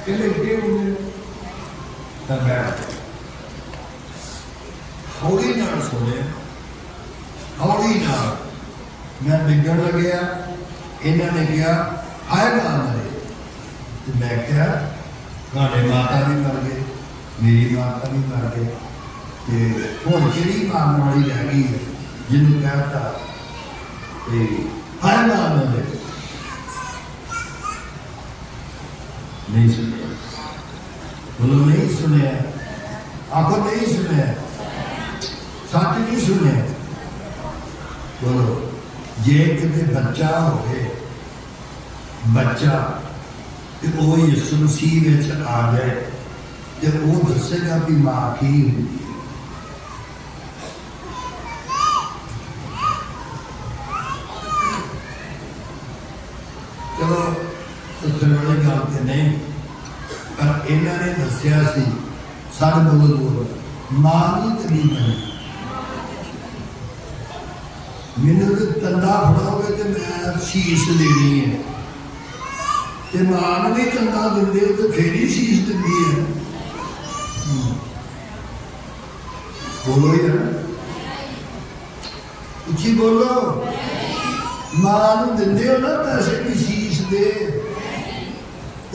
ਕਿ ਹੁੰਦੇ ਤਾਂ ਮੈਂ ਹੌਲੀ ਨਾਲ ਸੁਣਿਆ, ਹੌਲੀ ਨਾਲ ਮੈਂ ਨਿਗੜ ਲੱਗਿਆ, ਇਹਨਾਂ ਨੇ ਕਿਹਾ, ਆਏ ਮਾਂ ਮਰੇ। ਤੇ ਮੈਂ ਕਿਹਾ, ਤੁਹਾਡੇ ਮਾਤਾ ਵੀ ਮਰ ਗਏ, ਮੇਰੀ ਮਾਤਾ ਵੀ ਮਰ ਗਈ ਤੇ ਹੁਣ ਜਿਹੜੀ ਮਾਰਨ ਵਾਲੀ ਰਹਿ ਗਈ ਜਿਹਨੂੰ ਕਹਤਾ ਤੇ ਹਾਏ ਮਾਂ ਮਰੇ। ਨਹੀਂ ਸੁਣਿਆ ਬੋਲੋ ਨਹੀਂ ਸੁਣਿਆ ਆਖੋ ਨਹੀਂ ਸੁਣਿਆ ਸੱਚ ਨਹੀਂ ਸੁਣਿਆ ਬੋਲੋ ਜੇ ਕਿਤੇ ਬੱਚਾ ਹੋਵੇ ਬੱਚਾ ਤੇ ਉਹ ਯਿਸੂ ਮਸੀਹ ਵਿੱਚ ਆ ਜਾਏ ਤੇ ਉਹ ਦੱਸੇਗਾ ਵੀ ਮਾਂ ਕੀ ਹੁੰਦੀ ਹੈ ਚਲੋ ਦੱਸਣ ਵਾਲੀ ਪਰ ਇਹਨਾਂ ਨੇ ਦੱਸਿਆ ਸੀ, ਸਾਡੇ ਬੋਲ ਬੋਲ ਮਾਂ ਨਹੀਂ ਤੇ ਨਹੀਂ ਮੈਨੂੰ ਤੇ ਤੰਦਾ ਫੜਾਓਗੇ ਤੇ ਮੈਂ ਸ਼ੀਸ਼ ਦੇਣੀ ਹੈ। ਤੇ ਮਾਂ ਨੂੰ ਵੀ ਤੰਦਾ ਦਿੰਦੇ ਤੇ ਫੇਰ ਹੀ ਸ਼ੀਸ਼ ਦਿੰਦੀ ਹੈ। ਬੋਲੋ ਯਾਰ ਉੱਚੀ ਬੋਲੋ। ਮਾਂ ਨੂੰ ਦਿੰਦੇ ਹੋ ਨਾ ਪੈਸੇ ਦੀ ਸ਼ੀਸ਼ ਦੇ।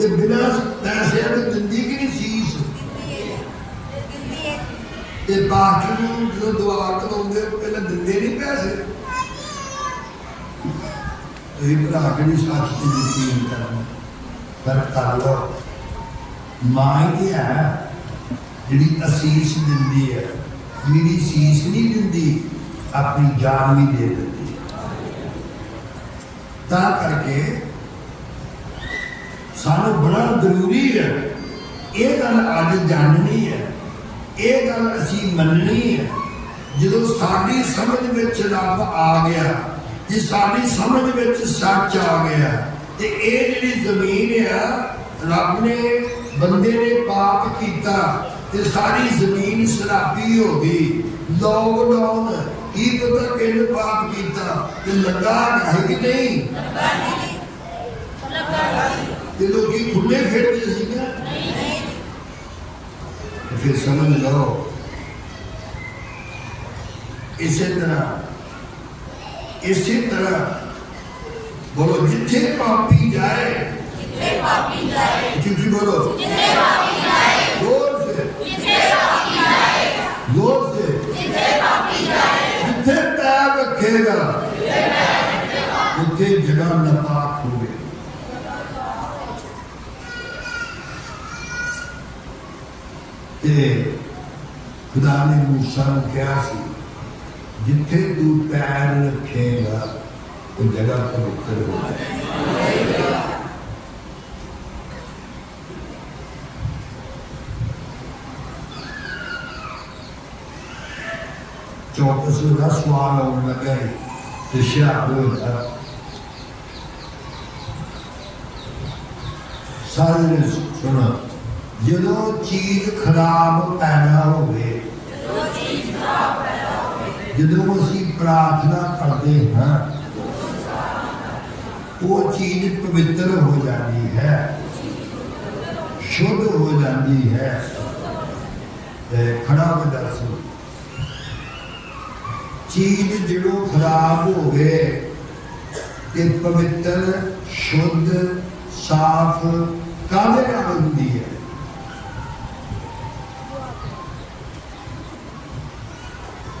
ਤੇ ਬਿਨਾਂ ਪੈਸਿਆਂ ਦੇ ਦਿੰਦੀ ਕਿ ਨਹੀਂ ਸ਼ੀਸ਼ ਤੇ ਬਾਕੀ ਨੂੰ ਜਦੋਂ ਦੁਆ ਕਰਾਉਂਦੇ ਹੋ, ਪਹਿਲਾਂ ਦਿੰਦੇ ਨਹੀਂ ਪੈਸੇ ਇਹ ਭਰਾ ਕਿਹੜੀ ਸੱਚ ਤੇ ਯਕੀਨ ਕਰਨਾ ਪਰ ਕਰ ਲੋ ਮਾਂ ਹੀ ਹੈ ਜਿਹੜੀ ਅਸੀਸ ਦਿੰਦੀ ਹੈ ਜਿਹੜੀ ਸੀਸ ਨਹੀਂ ਦਿੰਦੀ ਆਪਣੀ ਜਾਨ ਵੀ ਦੇ ਦਿੰਦੀ ਤਾਂ ਕਰਕੇ ਸਾਨੂੰ ਬੜਾ ਜ਼ਰੂਰੀ ਹੈ ਇਹ ਗੱਲ ਅੱਜ ਜਾਣਨੀ ਹੈ ਇਹ ਗੱਲ ਅਸੀਂ ਮੰਨਣੀ ਹੈ ਜਦੋਂ ਸਾਡੀ ਸਮਝ ਵਿੱਚ ਰੱਬ ਆ ਗਿਆ ਜੇ ਸਾਡੀ ਸਮਝ ਵਿੱਚ ਸੱਚ ਆ ਗਿਆ ਤੇ ਇਹ ਜਿਹੜੀ ਜ਼ਮੀਨ ਆ ਰੱਬ ਨੇ ਬੰਦੇ ਨੇ ਪਾਪ ਕੀਤਾ ਤੇ ਸਾਰੀ ਜ਼ਮੀਨ ਸ਼ਰਾਬੀ ਹੋ ਗਈ ਲੋਕਡਾਊਨ ਕੀ ਪਤਾ ਕਿਹਨੇ ਪਾਪ ਕੀਤਾ ਤੇ ਲੱਗਾ ਹੈ ਕਿ ਨਹੀਂ ਤੇ ਲੋਕੀ ये लोग खुले में? तो फिर समझ लो। इसी तरह इसी तरह बोलो जिथे पापी जाए जिथे बोलो ज़ोर से ज़ोर से जिथे पैर रखेगा जगह न ਤੇ ਖੁਦਾ ਨੇ ਮੂਸਾ ਨੂੰ ਕਿਹਾ ਸੀ ਜਿੱਥੇ ਤੂੰ ਪੈਰ ਰੱਖੇਗਾ ਉਹ ਜਗ੍ਹਾ ਪਵਿੱਤਰ ਹੋ ਜਾਏ ਚੌਕਸ ਦਾ ਸਵਾਲ ਆਉਣ ਲੱਗਾ ਹੈ ਤੇ ਸ਼ਾਹ ਹੋਇਆ ਸਾਰੇ ਨੇ ਸੁਣਾ ਜਦੋਂ ਚੀਜ਼ ਖਰਾਬ ਪੈਦਾ ਹੋਵੇ ਜਦੋਂ ਅਸੀਂ ਪ੍ਰਾਰਥਨਾ ਕਰਦੇ ਹਾਂ ਉਹ ਚੀਜ਼ ਪਵਿੱਤਰ ਹੋ ਜਾਂਦੀ ਹੈ ਸ਼ੁੱਧ ਹੋ ਜਾਂਦੀ ਹੈ ਤੇ ਖੜਾ ਹੋ ਦੱਸੋ ਚੀਜ਼ ਜਦੋਂ ਖਰਾਬ ਹੋਵੇ ਤੇ ਪਵਿੱਤਰ ਸ਼ੁੱਧ ਸਾਫ਼ ਕਾਹਦੇ ਨਾਲ ਹੁੰਦੀ ਹੈ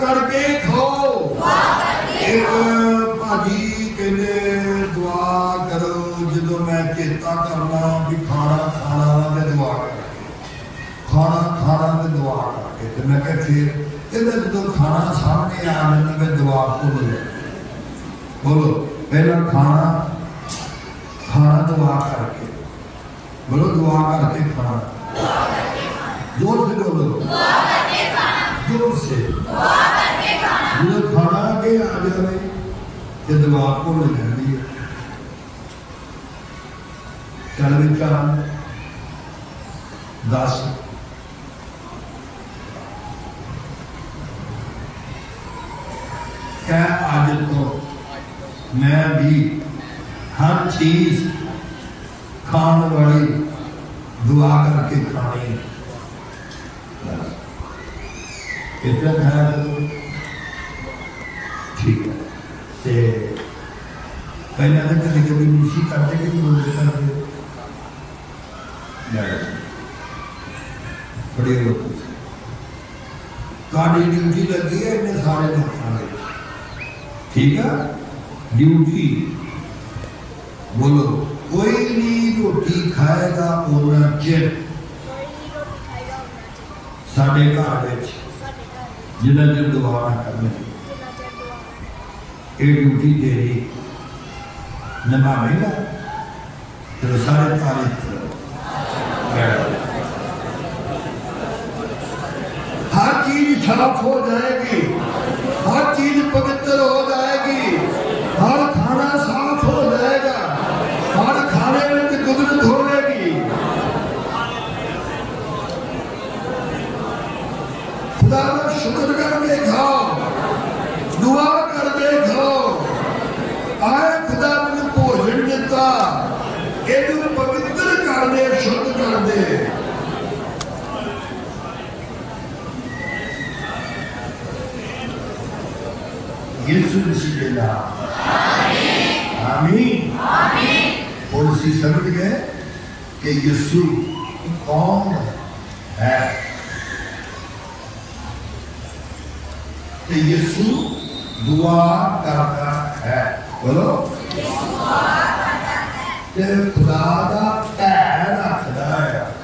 करके खाओ। भाजी कहने, दुआ करो जो मैं चेता करना, भी खाना खाना मैं दुआ करके खाना खाना मैं दुआ करके तो मैं क्या फिर कहते जो खाना सामने आ जाना मैं दुआ भूल गया बोलो, पहला खाना खाना दुआ करके बोलो, दुआ करके खाना। ज़ोर से बोलो। ज़ोर से। जो खाना के आ जाए ये दुआ को मिल जाती है चल विचार दस। क्या आज तो मैं भी हर चीज़ खाने वाली दुआ करके खानी इतना खाया करो ठीक है ते पहले तो कभी कभी नीसी करते कि बोलते करते बड़े लोग ਤੁਹਾਡੀ ਡਿਊਟੀ ਲੱਗੀ ਹੈ ਇੰਨੇ ਸਾਰੇ ਲੋਕਾਂ ਦੇ ਠੀਕ ਹੈ ਡਿਊਟੀ ਬੋਲੋ कोई नहीं रोटी खाएगा ਉਹਨਾਂ ਚਿਰ ਸਾਡੇ ਘਰ ਵਿੱਚ ਜਿੰਨਾ ਚਿਰ ਦੁਆ ਨਾ ਕਰਨੇ ਇਹ ਡਿਊਟੀ ਤੇਰੀ ਨਿਭਾਵੇਗਾ ਤੇ ਸਾਰੇ ਤਾਰੀਫ ਕਰੋ हर चीज साफ हो जाएगी हर चीज पवित्र हो जाएगी खुदा का शुक्र करके खाओ दुआ करके खाओ आए खुदा ने भोजन दिता ਇਹਨੂੰ ਪਵਿੱਤਰ ਕਰ ਦੇ ਸ਼ੁੱਧ ਕਰ ਦੇ यीशु मसीह के नाम आमीन आमीन और इसी समझ गए कि यीशु कौन है कि यीशु दुआ करता है। बोलो। खुदा का रखता है।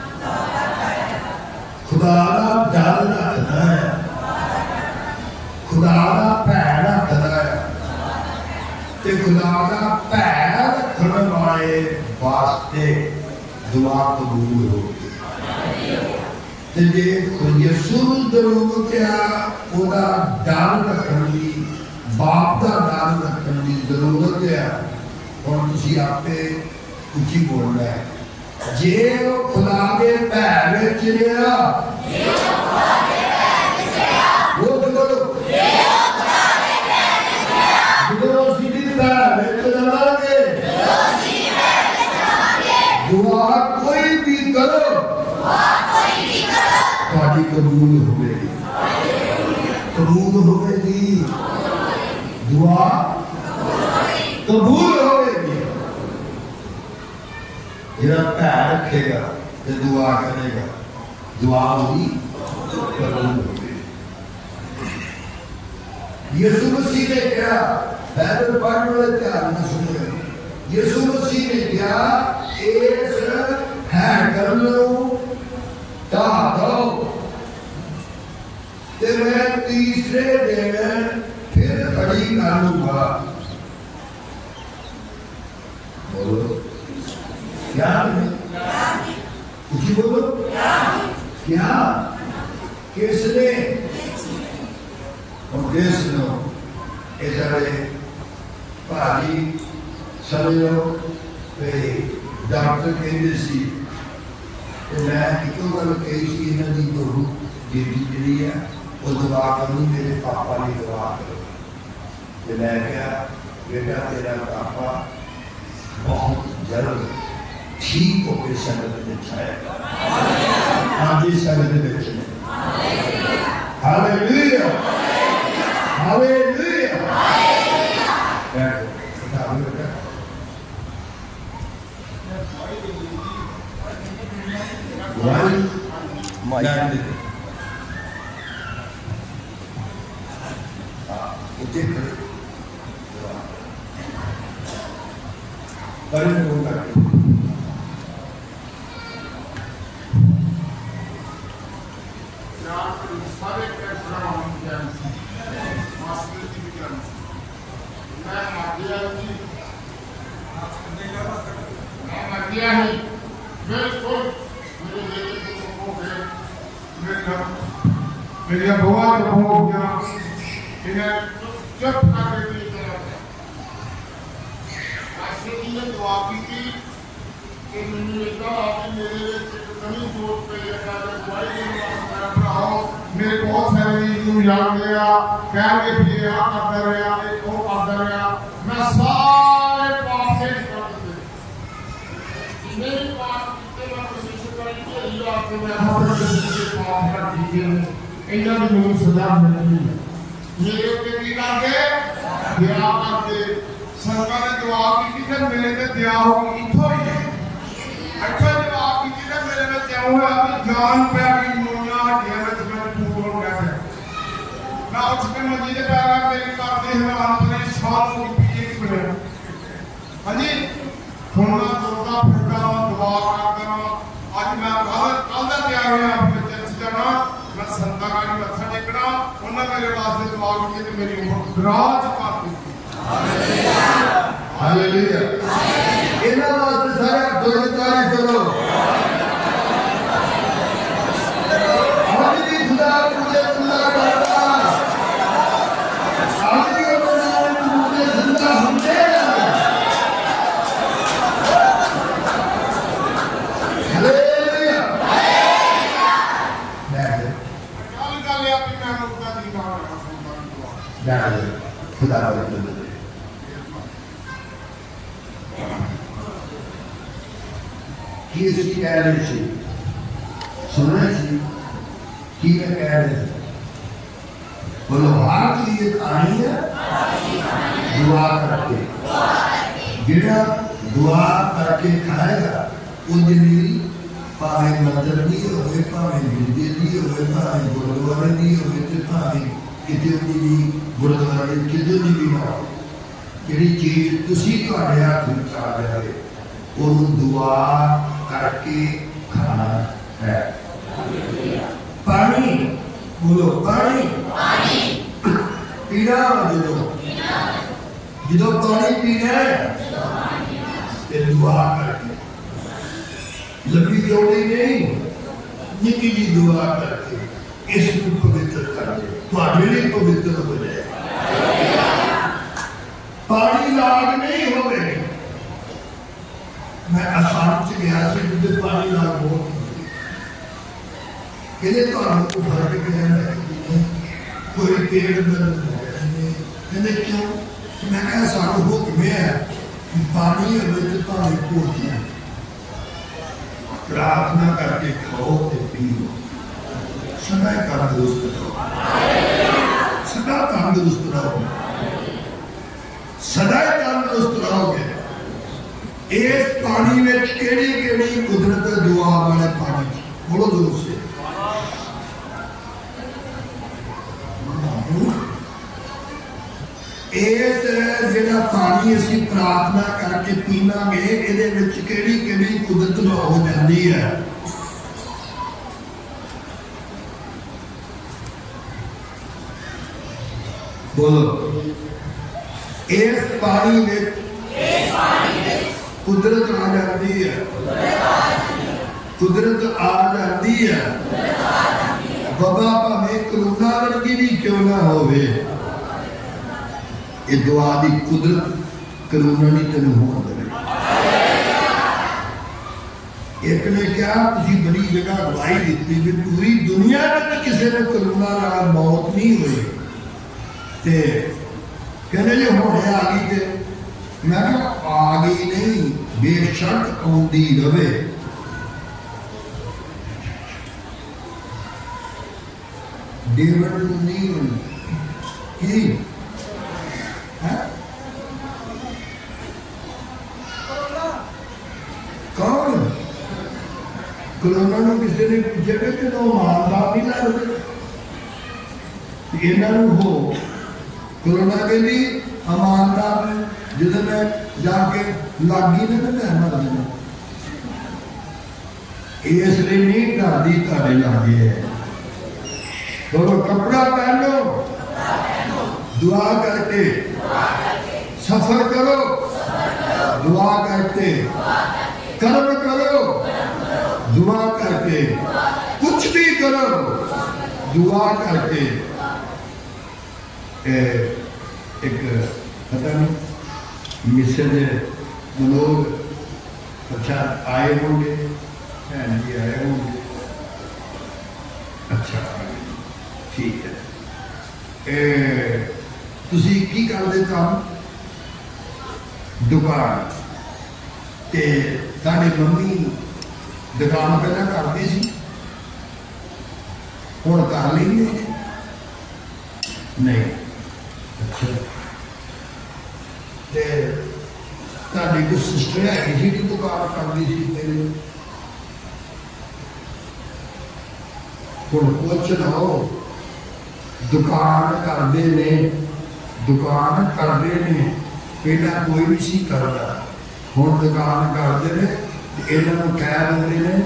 खुदा का डर रखता है। खुदा का रखता है। ते खुदा का रखने वाले वास्ते दुआ कबूल होगी ਤੇ ਜੇ ਕੋਈ ਯਿਸੂ ਨੂੰ ਦਰੂਦ ਕਿਆ ਉਹਦਾ ਡਰ ਰੱਖਣ ਦੀ ਬਾਪ ਦਾ ਡਰ ਰੱਖਣ ਦੀ ਜ਼ਰੂਰਤ ਹੈ ਹੁਣ ਤੁਸੀਂ ਆਪੇ ਉੱਚੀ ਬੋਲਣਾ ਹੈ ਜੇ ਉਹ ਖੁਦਾ ਦੇ ਭੈ ਵਿੱਚ ਰਿਹਾ ਜੇ ਉਹ ਖੁਦਾ तो कबूल हो गए। कबूल हो गई थी दुआ कबूल हो गई जरा पैर रखेगा तो दुआ करेगा। दुआ होगी कबूल हो गई। यीशु मसीह ने क्या बाइबल पढ़ने वाले ध्यान में सुनिए यीशु मसीह ने क्या एक है, कर लो, ता दो। ਤੇ ਮੈਂ ਤੀਸਰੇ ਦਿਨ ਫਿਰ ਖੜੀ ਕਰ ਲੂੰਗਾ बोलो क्या कुछ बोलो क्या किसने और किस नो ਇਹ ਸਾਰੇ ਭਾਰੀ ਸਮਝੋ ਤੇ ਡਾਕਟਰ ਕਹਿੰਦੇ ਸੀ ਤੇ ਮੈਂ ਇੱਕੋ ਗੱਲ ਕਹੀ ਸੀ ਇਹਨਾਂ ਦੀ ਬਹੂ ਬੇਟੀ वो दुआ करनी मेरे पापा ने दुआ करी। मैं क्या, बेटा तेरा पापा बहुत जल्द ठीक होकर संगत में छाएगा आधी हाँ संगत में छाएगा हालेलुया। हालेलुया। की है कह रहे बोलो हार की ये कहानी है दुआ करके। जेड़ा दुआ करके खाएगा उन दिन मंदिर गुरुद्वारे तो कितने भी गुरुद्वारे कितने भी ना चीज़ तुम दुआ करके खाना है। पानी बोलो पानी। पानी। पीना जो जो पानी पीने दुआ करके लंबी चौड़ी नहीं निकी जी दुआ करके इस पवित्र कर दे थोड़े लिए पवित्र हो जाए। पानी लाग नहीं हो गई मैं आसाम से गया पानी लाग बहुत। ਸੀ ਜਿੱਥੇ ਪਾਣੀ ਲਾਗ ਬਹੁਤ ਸੀ। ਕਹਿੰਦੇ ਤੁਹਾਨੂੰ ਕੋਈ ਫਰਕ ਪਿਆ ਹੈ ਕੋਈ ਪੇੜ ਦਰਦ ਹੈ ਕਹਿੰਦੇ ਕਿਉਂ ਮੈਂ ਕਿਹਾ ਸਾਨੂੰ ਹੁਕਮ ਹੈ ਕਿ ਪਾਣੀ ਹੋਵੇ ਤੇ ਪਾਣੀ ਪੋਚਣਾ ਪ੍ਰਾਰਥਨਾ ਕਰਕੇ ਖਾਓ ਤੇ ਪੀਓ ਸਦਾ ਹੀ ਤੰਦਰੁਸਤ ਰਹੋ ਸਦਾ ਤੰਦਰੁਸਤ ਰਹੋ ਸਦਾ ਹੀ ਤੰਦਰੁਸਤ ਰਹੋਗੇ ਇਸ ਪਾਣੀ ਵਿੱਚ ਕਿਹੜੀ ਕਿਹੜੀ ਕੁਦਰਤ ਦੁਆ ਵਾਲੇ ਪਾਣੀ ਚ? ਬੋਲੋ ਜ਼ੋਰ ਸੇ ਇਸ ਜਿਹੜਾ ਪਾਣੀ ਅਸੀਂ ਪ੍ਰਾਰਥਨਾ ਕਰਕੇ ਪੀਵਾਂਗੇ ਇਹਦੇ ਵਿੱਚ ਕਿਹੜੀ ਕਿਹੜੀ ਕੁਦਰਤ ਹੋ ਜਾਂਦੀ ਹੈ ਬੋਲੋ ਇਸ ਪਾਣੀ ਵਿੱਚ ਕੁਦਰਤ ਆ ਜਾਂਦੀ ਹੈ ਕੁਦਰਤ ਆ ਜਾਂਦੀ ਹੈ ਬਾਬਾ ਭਾਵੇਂ ਕਰੋਨਾ ਵਰਗੀ बाबा भावे करुणा वर्गी भी क्यों ना हो दुआ की कुदरत करुणा नहीं तेन हो एक ने कहा बड़ी जगह गवाही दी पूरी दुनिया में तो किसी ने करुणा मौत नहीं हुई। कहने जो हम आ गई मैं आ गई नहीं, बेशक आती रवे देवरुणीन की है कौन? करोना किसी ने पूछा कि जो तो माँ बाप ही ना इन्हों हो। कोरोना के लिए ईमानदार जो मैं जाके लागी ना मैं मर जाना इसलिए नहीं घर की घर जाती है। बोलो कपड़ा पहन। लो दुआ करके। सफ़र करो। दुआ करके। कर्म करो। दुआ करके। कुछ भी करो। दुआ करके। एक, पता नहीं मिसेज लोग अच्छा आए होंगे जी आए होंगे। अच्छा। ਠੀਕ ਹੈ। ਇਹ ਤੁਸੀਂ ਕੀ ਕਰਦੇ ਕੰਮ ਦੁਕਾਨ। ਤੇ ਤੁਹਾਡੀ ਮੰਮੀ ਦੁਕਾਨ ਪਹਿਲਾਂ ਕਰਦੀ ਸੀ? ਹੁਣ ਕਰ ਲੈਂਦੇ ਨਹੀਂ। ਅੱਛਾ। ਤੇ ਤੁਹਾਡੀ ਕੋਈ ਸਿਸਟਰ ਹੈ ਜਿਹੜੀ ਦੁਕਾਨ ਕਰਦੀ ਸੀ ਪਹਿਲੇ ਹੁਣ ਪੁੱਛ ਲਓ। ਦੁਕਾਨ ਕਰਦੇ ਨੇ, ਦੁਕਾਨ ਕਰਦੇ ਨੇ, ਪਹਿਲਾਂ ਕੋਈ ਵੀ ਸੀ ਕਰਦਾ। ਹੁਣ ਦੁਕਾਨ ਕਰਦੇ ਨੇ ਇਹਨਾਂ ਨੂੰ ਕਹਿ ਦਿੰਦੇ ਨੇ,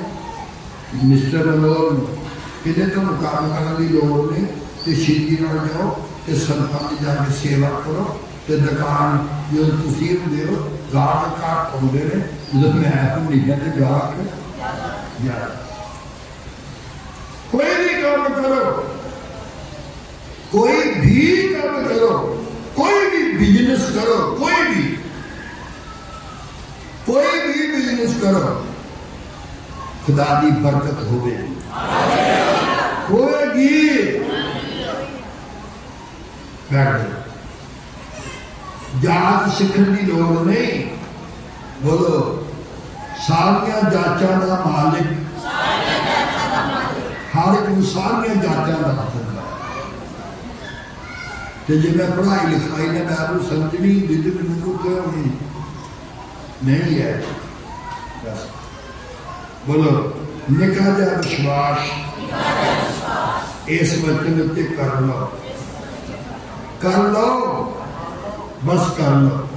ਮਿਸਟਰ ਅਲੋਨ ਕਿਤੇ ਤੁਹਾਨੂੰ ਕੰਮ ਕਰਨ ਦੀ ਲੋੜ ਨਹੀਂ, ਤੇ ਸ਼ੀਜੀ ਨਾਲ ਜਾਓ ਤੇ ਸੰਤਾਂ ਦੀ ਜਾ ਕੇ ਸੇਵਾ ਕਰੋ ਤੇ ਦੁਕਾਨ ਜੋ ਤੁਸੀਂ ਹੁੰਦੇ ਹੋ ਗਾਹ ਘਾਟ ਹੁੰਦੇ ਨੇ, ਜਦੋਂ ਮੈਂ ਹੁੰਦੀ ਹੈ ਤੇ ਜਾ ਕੇ ਜਾ ਕੋਈ ਵੀ ਕੰਮ ਕਰੋ। कोई भी कर्म करो, कोई भी बिज़नेस करो, कोई भी कोई भी बिज़नेस करो, खुदा की बरकत होगी जात सीखने की लड़ नहीं। बोलो, सारिया जाचा का मालिक। हर एक सारिया जाचा का ਤੇ ਜੇ ਮੈਂ ਪੜ੍ਹਾਈ ਲਿਖਾਈ ਨੇ ਮੈਂ ਨੂੰ ਸਮਝਣੀ ਹੁੰਦੀ ਤੇ ਮੈਨੂੰ ਕਿਉਂ ਨਹੀਂ ਨਹੀਂ ਹੈ ਬਸ ਬੋਲੋ ਨਿਕਾ ਜਿਹਾ ਵਿਸ਼ਵਾਸ ਇਸ ਵਚਨ ਉੱਤੇ ਕਰ ਲਓ ਕਰ ਲਓ ਬਸ ਕਰ ਲਓ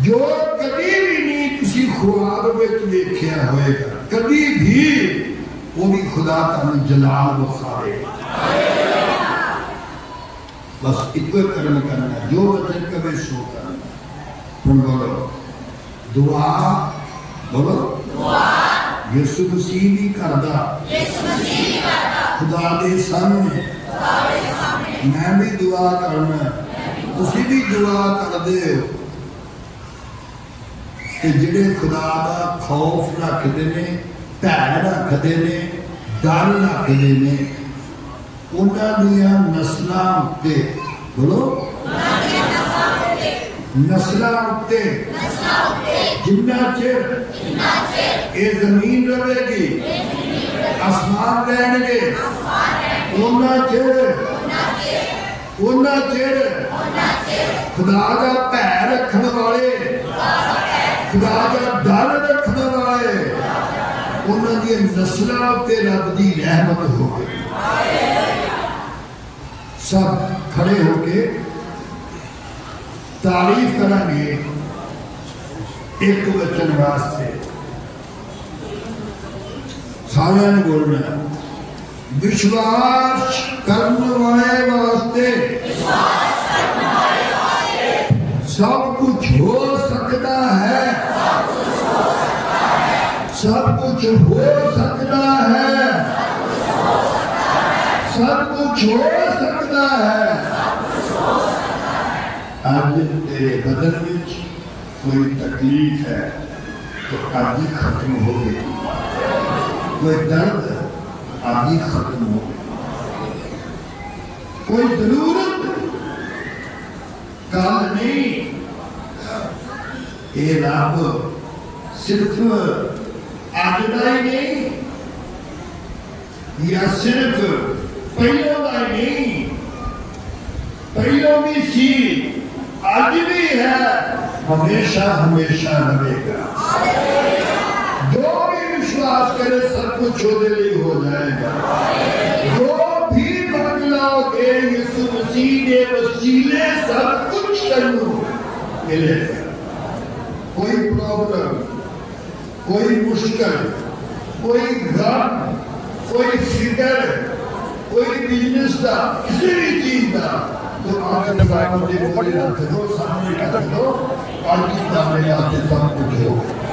ਜੋ ਕਦੀ ਵੀ ਨਹੀਂ ਤੁਸੀਂ ਖੁਆਬ ਵਿੱਚ ਵੇਖਿਆ ਹੋਏਗਾ ਕਦੀ ਵੀ वो भी खुदा का जलाल बखारे बस इतने कर्म करना, जो वचन कवे सो करना। बोलो, दुआ, बोलो। यीशु मसीह भी करदा। खुदा के सामने। मैं भी दुआ करना। तुम भी दुआ कर दे हो कि जेडे खुदा का खौफ रखते हैं ਹੋ ਕਿ ਜਿਹੜੇ ਖੁਦਾ ਦਾ ਖੌਫ ਰੱਖਦੇ ਨੇ ਭੈ ਰੱਖਦੇ ਨੇ ਡਰ ਰੱਖਦੇ ਨੇ ਉਹਨਾਂ ਦੀਆਂ ਨਸਲਾਂ ਉੱਤੇ ਬੋਲੋ ਨਸਲਾਂ ਉੱਤੇ ਜਿੰਨਾ ਚਿਰ ਇਹ ਜ਼ਮੀਨ ਰਹੇਗੀ ਅਸਮਾਨ ਰਹਿਣਗੇ ਉਹਨਾਂ ਚਿਰ ਉਹਨਾਂ ਚਿਰ ਖੁਦਾ ਦਾ ਭੈ ਰੱਖਣ ਵਾਲੇ ਖੁਦਾ ਦਾ ਡਰ ਰੱਖਣ ਵਾਲੇ उन्होंने नस्लों सब खड़े होके तारीफ़ करा एक वचन वास्ते। सारे बोलना विश्वास करने वाले वास्ते। सब कुछ हो सकता है। सब कुछ हो सकता है। सब कुछ हो सकता है। आज तेरे बदन में कोई तकलीफ़ है तो ही खत्म हो गई। कोई दर्द ही खत्म हो गई। कोई ज़रूरत कल नहीं। ये रब सिर्फ़ Adonai नहीं या सिर्फ़ पहियों का नहीं पहियों की सीट आज भी है हमेशा हमेशा रहेगा जो भी विश्वास करे सब कुछ होने लिए हो जाएगा जो भी बदलाओगे यीशु मसीह वसीले सब कुछ करूँ कोई प्रॉब्लम कोई मुश्किल, कोई गम कोई फिकर, कोई बिज़नेस का किसी भी चीज़ का तो आगे बोले रख दो सामने रख दो और कितना मेरे आपके साथ कुछ